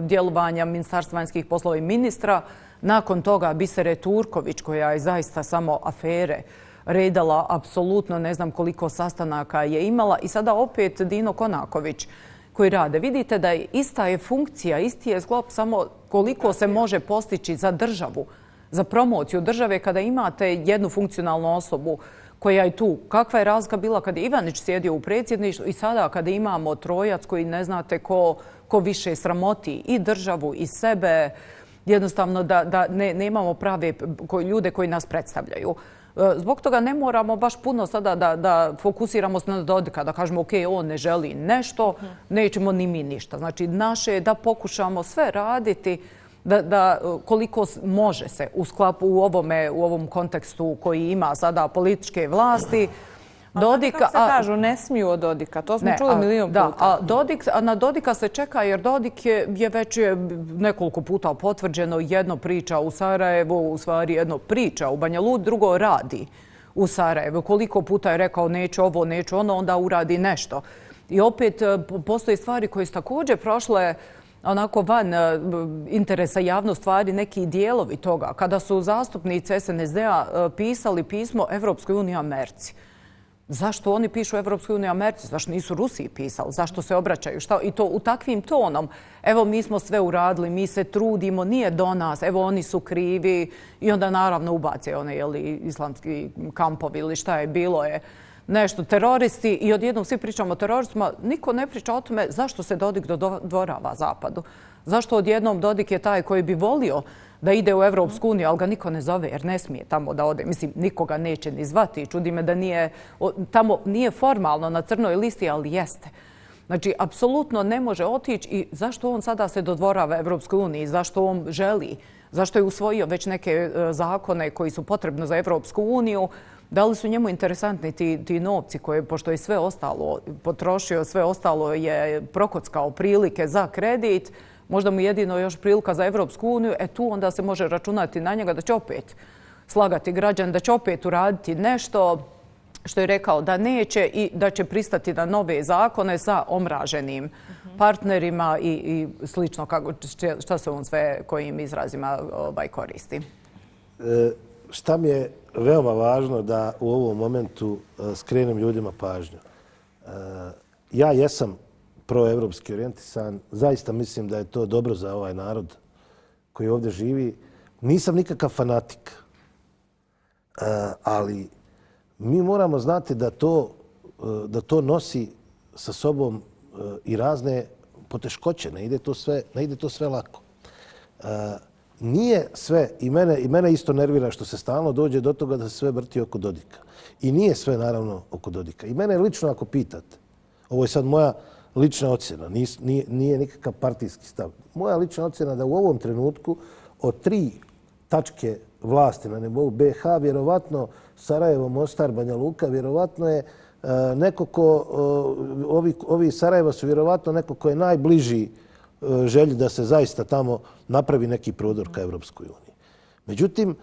djelovanja ministarstva vanjskih poslova i ministra, nakon toga Bisere Turković koja je zaista samo afere redala, apsolutno ne znam koliko sastanaka je imala. I sada opet Dino Konaković koji rade. Vidite da je ista je funkcija, isti je zglob, samo koliko se može postići za državu za promociju države kada imate jednu funkcionalnu osobu koja je tu. Kakva je razlika bila kada Ivanić sjedio u predsjedništvu i sada kada imamo trojac koji ne znate ko, ko više sramoti i državu i sebe, jednostavno da, da ne, ne imamo prave ljude koji nas predstavljaju. E, zbog toga ne moramo baš puno sada da, da fokusiramo se na Dodika, da kažemo ok, on ne želi nešto, nećemo ni mi ništa. Znači, naše je da pokušamo sve raditi da, da koliko može se u sklapu u ovome u ovom kontekstu koji ima sada političke vlasti Dodika, kako se kažu, ne smiju od Dodika, to smo čuli milijon puta. a, Dodik, a na Dodika se čeka jer Dodik je, je već je nekoliko puta potvrđeno jedno priča u Sarajevu, u stvari jedno priča u Banja Lud, drugo radi u Sarajevu. Koliko puta je rekao neću ovo, neću ono, onda uradi nešto. I opet e, postoje stvari koje su također prošle onako van eh, interesa javno stvari neki dijelovi toga. Kada su zastupnici SNSD-a eh, pisali pismo Evropskoj uniji Americi, zašto oni pišu Evropskoj uniji Americi? Zašto nisu Rusiji pisali? Zašto se obraćaju? Šta? I to u takvim tonom. Evo, mi smo sve uradili, mi se trudimo, nije do nas, evo, oni su krivi. I onda naravno ubace one jeli, islamski kampovi ili šta je bilo je nešto teroristi i odjednom svi pričamo o teroristima, niko ne priča o tome zašto se Dodik dodvorava Zapadu. Zašto odjednom Dodik je taj koji bi volio da ide u Evropsku uniju, ali ga niko ne zove jer ne smije tamo da ode. Mislim, nikoga neće ni zvati. Čudi me da nije, tamo nije formalno na crnoj listi, ali jeste. Znači, apsolutno ne može otići i zašto on sada se dodvorava Evropskoj uniji? Zašto on želi? Zašto je usvojio već neke e, zakone koji su potrebne za Evropsku uniju? Da li su njemu interesantni ti, ti novci koje, pošto je sve ostalo potrošio, sve ostalo je prokockao prilike za kredit, možda mu jedino još prilika za Evropsku uniju, e tu onda se može računati na njega da će opet slagati građan, da će opet uraditi nešto što je rekao da neće i da će pristati na nove zakone sa omraženim partnerima i, i slično kako, šta se on sve kojim izrazima ovaj, koristi. E, šta mi je veoma važno da u ovom momentu e, skrenem ljudima pažnju. E, ja jesam proevropski orijentisan. Zaista mislim da je to dobro za ovaj narod koji ovdje živi. Nisam nikakav fanatik, e, ali mi moramo znati da to, da to nosi sa sobom i razne poteškoće. Ne ide to sve, ne ide to sve lako nije sve, i mene, i mene isto nervira što se stalno dođe do toga da se sve vrti oko Dodika. I nije sve naravno oko Dodika. I mene lično ako pitate, ovo je sad moja lična ocjena, nije, nije nikakav partijski stav. Moja lična ocjena da u ovom trenutku od tri tačke vlasti na nivou BH, vjerovatno Sarajevo, Mostar, Banja Luka, vjerovatno je e, neko ko, e, ovi, ovi Sarajeva su vjerovatno neko ko je najbliži Eh, želji da se zaista tamo napravi neki prodor ka Evropskoj uniji. Međutim, e,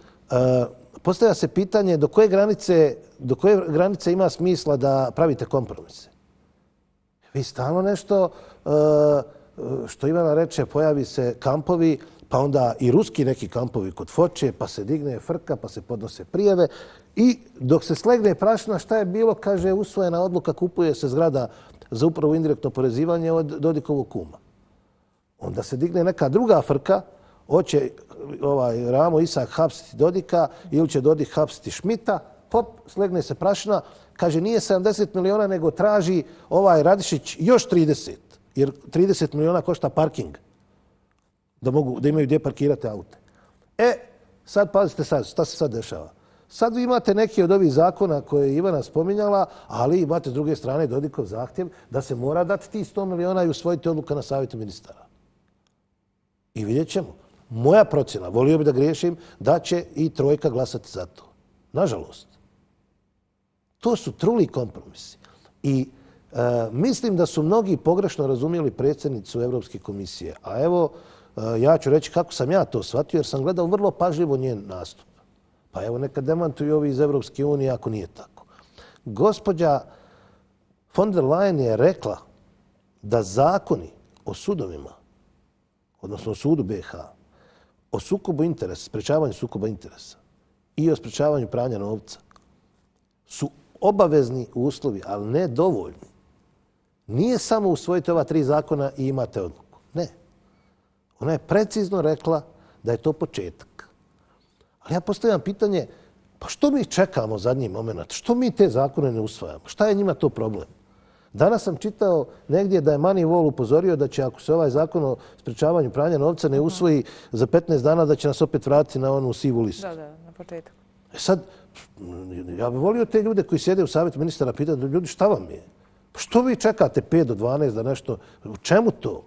postavlja se pitanje do koje granice, do koje granice ima smisla da pravite kompromise. Vi stalno nešto, eh, što Ivana reče, pojavi se kampovi, pa onda i ruski neki kampovi kod Foče, pa se digne frka, pa se podnose prijeve. I dok se slegne prašna, šta je bilo, kaže, usvojena odluka, kupuje se zgrada za upravo indirektno porezivanje od Dodikovog kuma onda se digne neka druga frka, hoće ovaj Ramo Isak hapsiti Dodika ili će Dodik hapsiti Šmita, pop, slegne se prašina, kaže nije 70 miliona, nego traži ovaj Radišić još 30, jer 30 miliona košta parking, da, mogu, da imaju gdje parkirati aute. E, sad pazite sad, šta se sad dešava? Sad vi imate neki od ovih zakona koje je Ivana spominjala, ali imate s druge strane Dodikov zahtjev da se mora dati ti 100 miliona i usvojiti odluka na savjetu ministara. I vidjet ćemo. Moja procjena, volio bi da griješim, da će i trojka glasati za to. Nažalost. To su truli kompromisi. I e, mislim da su mnogi pogrešno razumijeli predsjednicu Evropske komisije. A evo, e, ja ću reći kako sam ja to shvatio, jer sam gledao vrlo pažljivo njen nastup. Pa evo, neka demantuju ovi iz Evropske unije ako nije tako. Gospodja von der Leyen je rekla da zakoni o sudovima odnosno sudu BH, o sukobu interesa, sprečavanju sukoba interesa i o sprečavanju pranja novca su obavezni uslovi, ali ne dovoljni. Nije samo usvojiti ova tri zakona i imate odluku. Ne. Ona je precizno rekla da je to početak. Ali ja postavljam pitanje, pa što mi čekamo zadnji moment? Što mi te zakone ne usvajamo? Šta je njima to problem? Danas sam čitao negdje da je Mani Vol upozorio da će ako se ovaj zakon o sprečavanju pranja novca ne usvoji za 15 dana da će nas opet vratiti na onu sivu listu. Da, da, na početku. E sad, ja bih volio te ljude koji sjede u savjetu ministara pitati ljudi šta vam je? Pa što vi čekate 5 do 12 da nešto... U čemu to?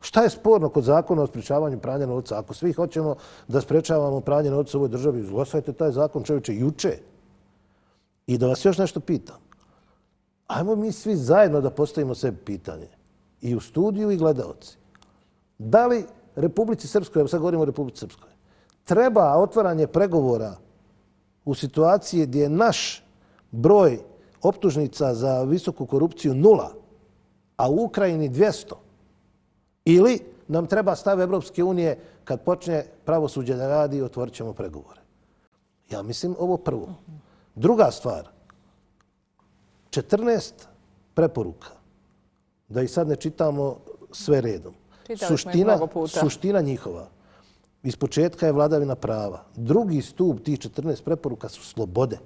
Šta je sporno kod zakona o sprečavanju pranja novca? Ako svi hoćemo da sprečavamo pranje novca u ovoj državi, izglasajte taj zakon čovječe juče. I da vas još nešto pitam. Ajmo mi svi zajedno da postavimo sebi pitanje. I u studiju i gledalci. Da li Republici Srpskoj, evo sad govorimo o Republici Srpskoj, treba otvaranje pregovora u situaciji gdje je naš broj optužnica za visoku korupciju nula, a u Ukrajini 200? Ili nam treba stav Evropske unije kad počne pravosuđe da radi i otvorit ćemo pregovore? Ja mislim ovo prvo. Druga stvar – 14 preporuka, da ih sad ne čitamo sve redom. Suština, suština njihova iz početka je vladavina prava. Drugi stup tih 14 preporuka su slobode.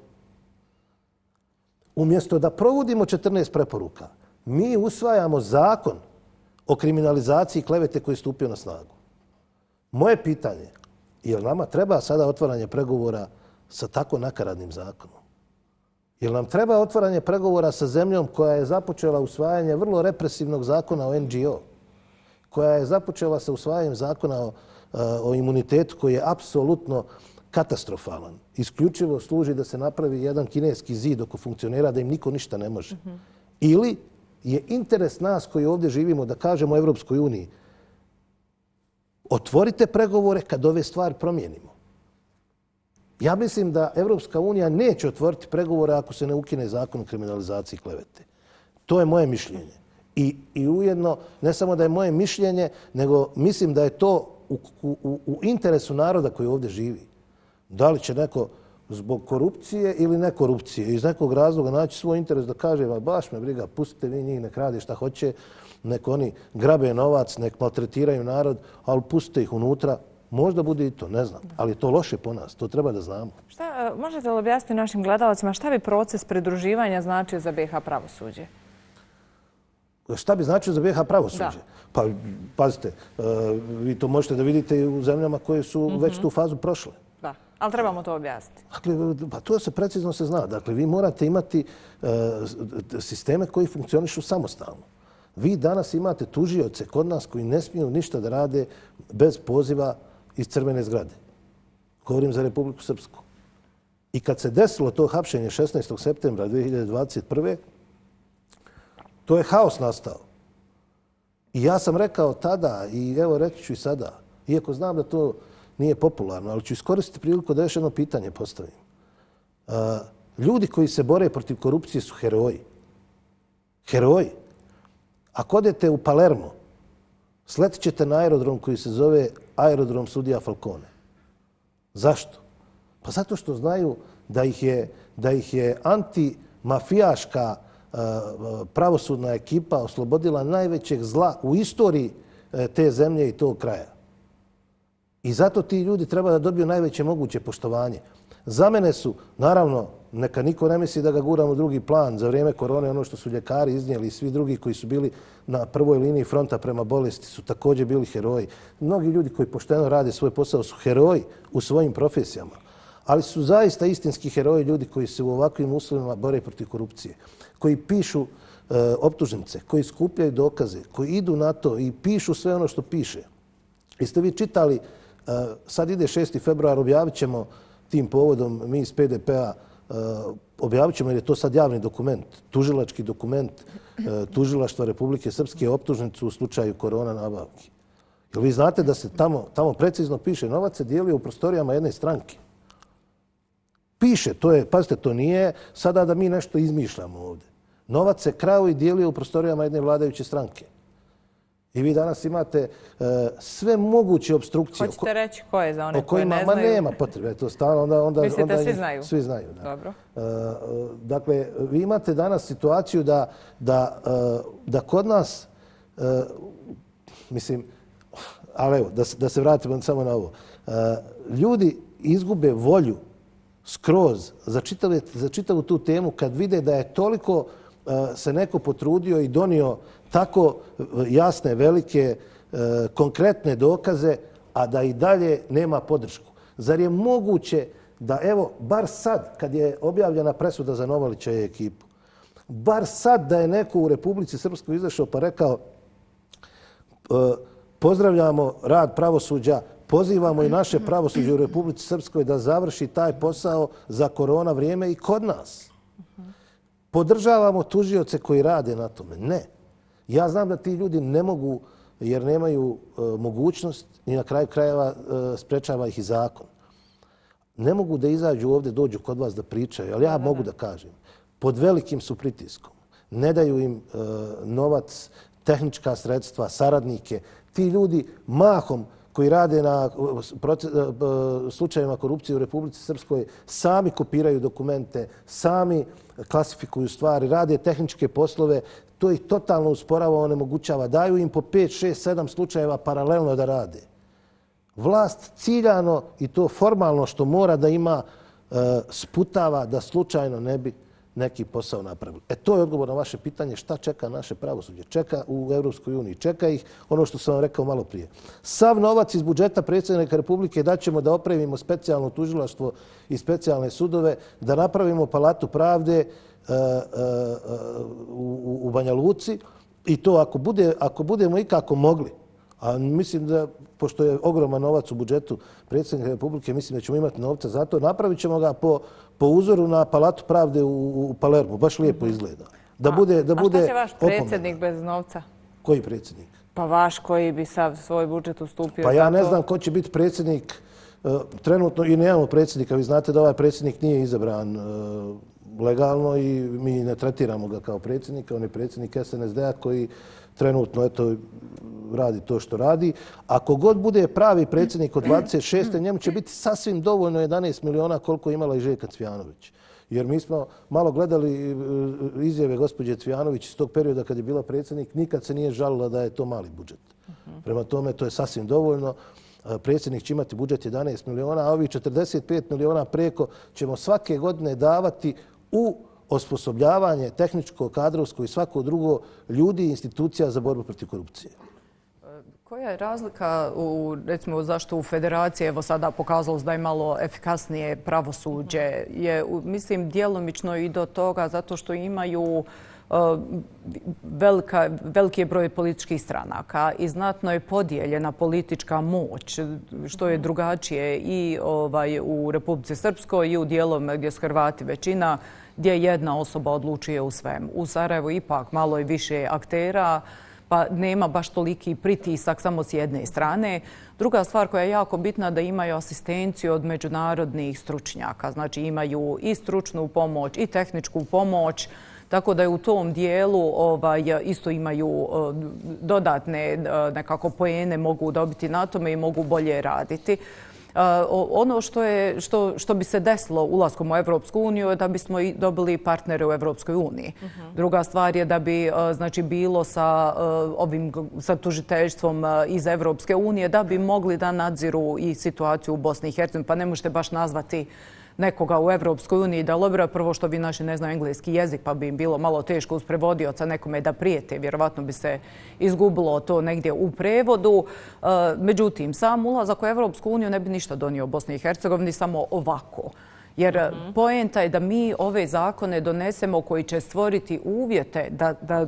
umjesto da provodimo 14 preporuka, mi usvajamo zakon o kriminalizaciji klevete koji je stupio na snagu. Moje pitanje je li nama treba sada otvaranje pregovora sa tako nakaradnim zakonom? Je li nam treba otvaranje pregovora sa zemljom koja je započela usvajanje vrlo represivnog zakona o NGO? Koja je započela sa usvajanjem zakona o, o imunitetu koji je apsolutno katastrofalan. Isključivo služi da se napravi jedan kineski zid oko funkcionera da im niko ništa ne može. Mm -hmm. Ili je interes nas koji ovdje živimo da kažemo Evropskoj uniji otvorite pregovore kad ove stvari promijenimo. Ja mislim da Evropska unija neće otvoriti pregovore ako se ne ukine zakon o kriminalizaciji klevete. To je moje mišljenje. I, I ujedno, ne samo da je moje mišljenje, nego mislim da je to u, u, u interesu naroda koji ovdje živi. Da li će neko zbog korupcije ili ne korupcije, iz nekog razloga naći svoj interes da kaže baš me briga, pustite vi njih, nek radi šta hoće, nek oni grabe novac, nek maltretiraju narod, ali pustite ih unutra, Možda bude i to, ne znam. Ali to loše po nas, to treba da znamo. Šta, možete li objasniti našim gledalacima šta bi proces pridruživanja značio za BiH pravosuđe? Šta bi značio za BiH pravosuđe? Da. Pa, pazite, uh, vi to možete da vidite u zemljama koje su mm -hmm. već tu fazu prošle. Da, ali trebamo to objasniti. Dakle, pa to se precizno se zna. Dakle, vi morate imati uh, sisteme koji funkcionišu samostalno. Vi danas imate tužioce kod nas koji ne smiju ništa da rade bez poziva iz crvene zgrade. Govorim za Republiku Srpsku. I kad se desilo to hapšenje 16. septembra 2021. To je haos nastao. I ja sam rekao tada, i evo reći ću i sada, iako znam da to nije popularno, ali ću iskoristiti priliku da još jedno pitanje postavim. E, ljudi koji se bore protiv korupcije su heroji. Heroji. Ako odete u Palermo, sletit ćete na aerodrom koji se zove aerodrom sudija Falcone. Zašto? Pa zato što znaju da ih je, da ih je antimafijaška uh, pravosudna ekipa oslobodila najvećeg zla u istoriji e, te zemlje i tog kraja. I zato ti ljudi treba da dobiju najveće moguće poštovanje. Za mene su, naravno, neka niko ne misli da ga guram u drugi plan. Za vrijeme korone ono što su ljekari iznijeli i svi drugi koji su bili na prvoj liniji fronta prema bolesti su također bili heroji. Mnogi ljudi koji pošteno rade svoj posao su heroji u svojim profesijama. Ali su zaista istinski heroji ljudi koji se u ovakvim uslovima bore protiv korupcije. Koji pišu e, optužnice, koji skupljaju dokaze, koji idu na to i pišu sve ono što piše. Jeste vi čitali, e, sad ide 6. februar, objavit ćemo tim povodom mi iz PDP-a Eh, objavit ćemo jer je to sad javni dokument, tužilački dokument eh, tužilaštva Republike Srpske optužnicu u slučaju korona nabavki. Jer vi znate da se tamo, tamo precizno piše novac se dijelio u prostorijama jedne stranke. Piše, to je, pazite, to nije sada da mi nešto izmišljamo ovdje. Novac se krao i dijelio u prostorijama jedne vladajuće stranke. I vi danas imate uh, sve moguće obstrukcije. Hoćete reći ko je za one koje ne znaju? Ma nema potrebe, to stano. Onda, onda, Mislite onda svi znaju? Svi znaju, da. Dobro. Uh, dakle, vi imate danas situaciju da, da, uh, da kod nas, uh, mislim, ali evo, da, da se vratimo samo na ovo, uh, ljudi izgube volju skroz za, čitave, za čitavu tu temu kad vide da je toliko uh, E, se neko potrudio i donio tako e, jasne, velike, e, konkretne dokaze, a da i dalje nema podršku. Zar je moguće da, evo, bar sad, kad je objavljena presuda za Novalića i ekipu, bar sad da je neko u Republici Srpskoj izašao pa rekao pozdravljamo rad pravosuđa, pozivamo i naše pravosuđe u Republici Srpskoj da završi taj posao za korona vrijeme i kod nas. Podržavamo tužioce koji rade na tome. Ne. Ja znam da ti ljudi ne mogu, jer nemaju e, mogućnost, ni na kraju krajeva e, sprečava ih i zakon. Ne mogu da izađu ovdje, dođu kod vas da pričaju, ali ja mogu da kažem, pod velikim su pritiskom. Ne daju im e, novac, tehnička sredstva, saradnike. Ti ljudi mahom koji rade na eh, slučajima korupcije u Republici Srpskoj sami kopiraju dokumente, sami klasifikuju stvari, rade tehničke poslove, to ih totalno usporava, onemogućava. Daju im po 5, 6, 7 slučajeva paralelno da rade. Vlast ciljano i to formalno što mora da ima eh, sputava da slučajno ne bi neki posao napravili. E to je odgovor na vaše pitanje šta čeka naše pravosuđe. Čeka u Evropskoj uniji. Čeka ih ono što sam vam rekao malo prije. Sav novac iz budžeta predsjednika Republike daćemo da opremimo specijalno tužilaštvo i specijalne sudove, da napravimo palatu pravde e, e, e u, u Banja Luci i to ako, bude, ako budemo ikako mogli, a mislim da, pošto je ogroman novac u budžetu predsjednika Republike, mislim da ćemo imati novca za to, napravit ćemo ga po, po uzoru na Palatu pravde u, u Palermo. Baš lijepo izgleda. Da bude, da bude a šta će vaš predsjednik bez novca? Koji predsjednik? Pa vaš koji bi sav svoj budžet ustupio. Pa ja ne znam ko će biti predsjednik e, trenutno i nemamo predsjednika. Vi znate da ovaj predsjednik nije izabran e, legalno i mi ne tretiramo ga kao predsjednika. On je predsjednik SNSD-a koji trenutno eto, radi to što radi. Ako god bude pravi predsjednik od 26. njemu će biti sasvim dovoljno 11 miliona koliko imala i Željka Cvijanović. Jer mi smo malo gledali e, e, izjave gospođe Cvijanović iz tog perioda kad je bila predsjednik, nikad se nije žalila da je to mali budžet. Prema tome, to je sasvim dovoljno. E, predsjednik će imati budžet 11 miliona, a ovi 45 miliona preko ćemo svake godine davati u osposobljavanje tehničko, kadrovsko i svako drugo ljudi i institucija za borbu protiv korupcije. Koja je razlika u, recimo, zašto u federaciji, evo sada pokazalo da je malo efikasnije pravosuđe, je, mislim, dijelomično i do toga zato što imaju uh, velika, veliki broj političkih stranaka i znatno je podijeljena politička moć, što je drugačije i ovaj, u Republici Srpskoj i u dijelom gdje su Hrvati većina, gdje jedna osoba odlučuje u svem. U Sarajevu ipak malo je više aktera, pa nema baš toliki pritisak samo s jedne strane. Druga stvar koja je jako bitna da imaju asistenciju od međunarodnih stručnjaka. Znači imaju i stručnu pomoć i tehničku pomoć. Tako da je u tom dijelu ovaj, isto imaju dodatne e, nekako pojene mogu dobiti na tome i mogu bolje raditi. Ono što, je, što, što bi se desilo ulaskom u Evropsku uniju je da bismo i dobili partnere u Evropskoj uniji. Druga stvar je da bi znači, bilo sa, ovim, sa tužiteljstvom iz Evropske unije da bi mogli da nadziru i situaciju u Bosni i Hercegovini. Pa ne možete baš nazvati nekoga u Evropskoj uniji da lobira prvo što vi naši ne znaju engleski jezik pa bi im bilo malo teško uz prevodioca nekome da prijete. Vjerovatno bi se izgubilo to negdje u prevodu. E, međutim, sam ulazak u Evropsku uniju ne bi ništa donio Bosni i Hercegovini samo ovako. Jer mhm. poenta je da mi ove zakone donesemo koji će stvoriti uvjete da, da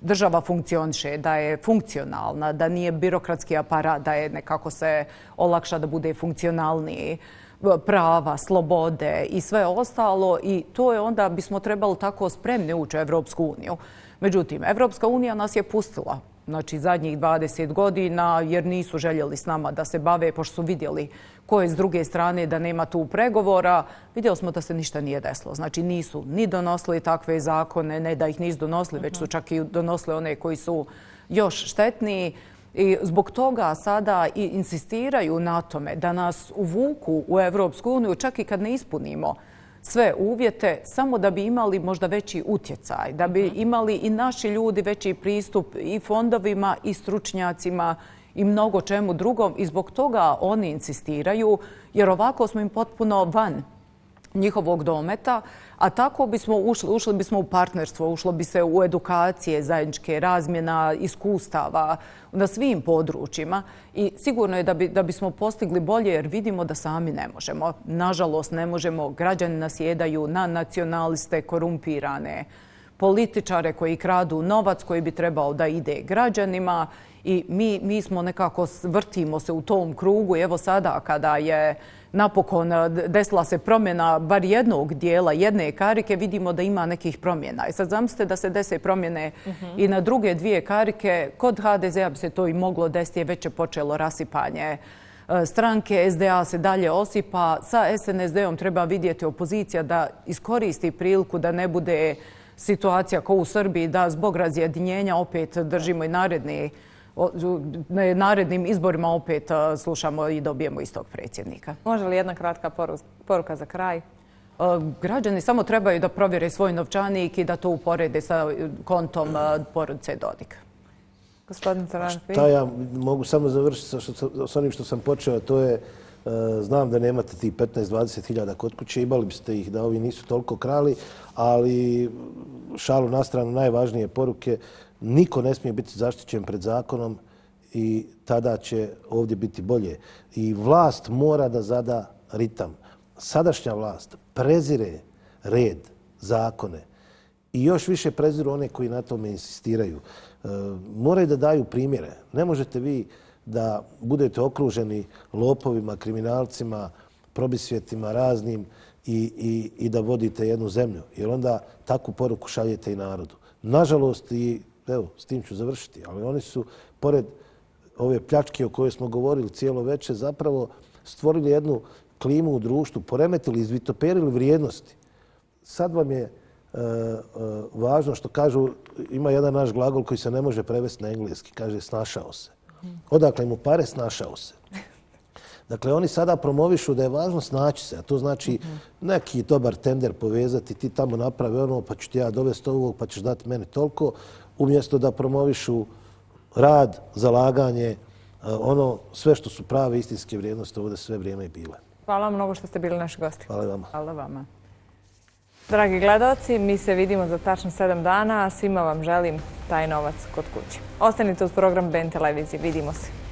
država funkcioniše, da je funkcionalna, da nije birokratski aparat, da je nekako se olakša da bude funkcionalniji prava, slobode i sve ostalo i to je onda bismo trebali tako spremni ući u Evropsku uniju. Međutim, Evropska unija nas je pustila znači zadnjih 20 godina jer nisu željeli s nama da se bave pošto su vidjeli ko je s druge strane da nema tu pregovora. Vidjeli smo da se ništa nije desilo. Znači nisu ni donosili takve zakone, ne da ih nisu donosili, već su čak i donosili one koji su još štetniji. I zbog toga sada i insistiraju na tome da nas uvuku u Evropsku uniju, čak i kad ne ispunimo sve uvjete, samo da bi imali možda veći utjecaj, da bi mhm. imali i naši ljudi veći pristup i fondovima i stručnjacima i mnogo čemu drugom. I zbog toga oni insistiraju, jer ovako smo im potpuno van njihovog dometa, a tako bismo ušli, ušli bismo u partnerstvo, ušlo bi se u edukacije, zajedničke razmjena, iskustava na svim područjima i sigurno je da, bi, da bismo postigli bolje jer vidimo da sami ne možemo. Nažalost, ne možemo. Građani nasjedaju na nacionaliste korumpirane političare koji kradu novac koji bi trebao da ide građanima i mi, mi smo nekako vrtimo se u tom krugu. Evo sada kada je napokon eh, desila se promjena bar jednog dijela, jedne karike, vidimo da ima nekih promjena. I sad zamislite da se dese promjene i na druge dvije karike. Kod HDZ-a bi se to i moglo desiti, već je počelo rasipanje eh, stranke. SDA se dalje osipa. Sa SNSD-om treba vidjeti opozicija da iskoristi priliku da ne bude situacija kao u Srbiji, da zbog razjedinjenja opet držimo i naredni na narednim izborima opet slušamo i dobijemo istog predsjednika. Može li jedna kratka poruka za kraj? Građani samo trebaju da provjere svoj novčanik i da to uporede sa kontom porodice Dodik. Gospodin Crnan, Šta ja mogu samo završiti sa onim što sam počeo, to je znam da nemate ti 15-20 hiljada kod kuće, imali biste ih da ovi nisu toliko krali, ali šalu na stranu najvažnije poruke, niko ne smije biti zaštićen pred zakonom i tada će ovdje biti bolje. I vlast mora da zada ritam. Sadašnja vlast prezire red, zakone i još više preziru one koji na tome insistiraju. E, moraju da daju primjere. Ne možete vi da budete okruženi lopovima, kriminalcima, probisvjetima raznim i, i, i da vodite jednu zemlju. Jer onda takvu poruku šaljete i narodu. Nažalost, i evo, s tim ću završiti, ali oni su, pored ove pljačke o kojoj smo govorili cijelo veče, zapravo stvorili jednu klimu u društvu, poremetili, izvitoperili vrijednosti. Sad vam je e, e, važno što kažu, ima jedan naš glagol koji se ne može prevesti na engleski, kaže snašao se. Odakle mu pare, snašao se. Dakle, oni sada promovišu da je važno snaći se, a to znači neki dobar tender povezati, ti tamo napravi ono, pa ću ti ja dovesti ovog, pa ćeš dati meni toliko, umjesto da promovišu rad, zalaganje, e, ono sve što su prave istinske vrijednosti ovdje sve vrijeme i bile. Hvala vam mnogo što ste bili naši gosti. Hvala vama. Hvala vama. Dragi gledalci, mi se vidimo za tačno sedam dana, a svima vam želim taj novac kod kuće. Ostanite uz program BN Televizije. Vidimo se.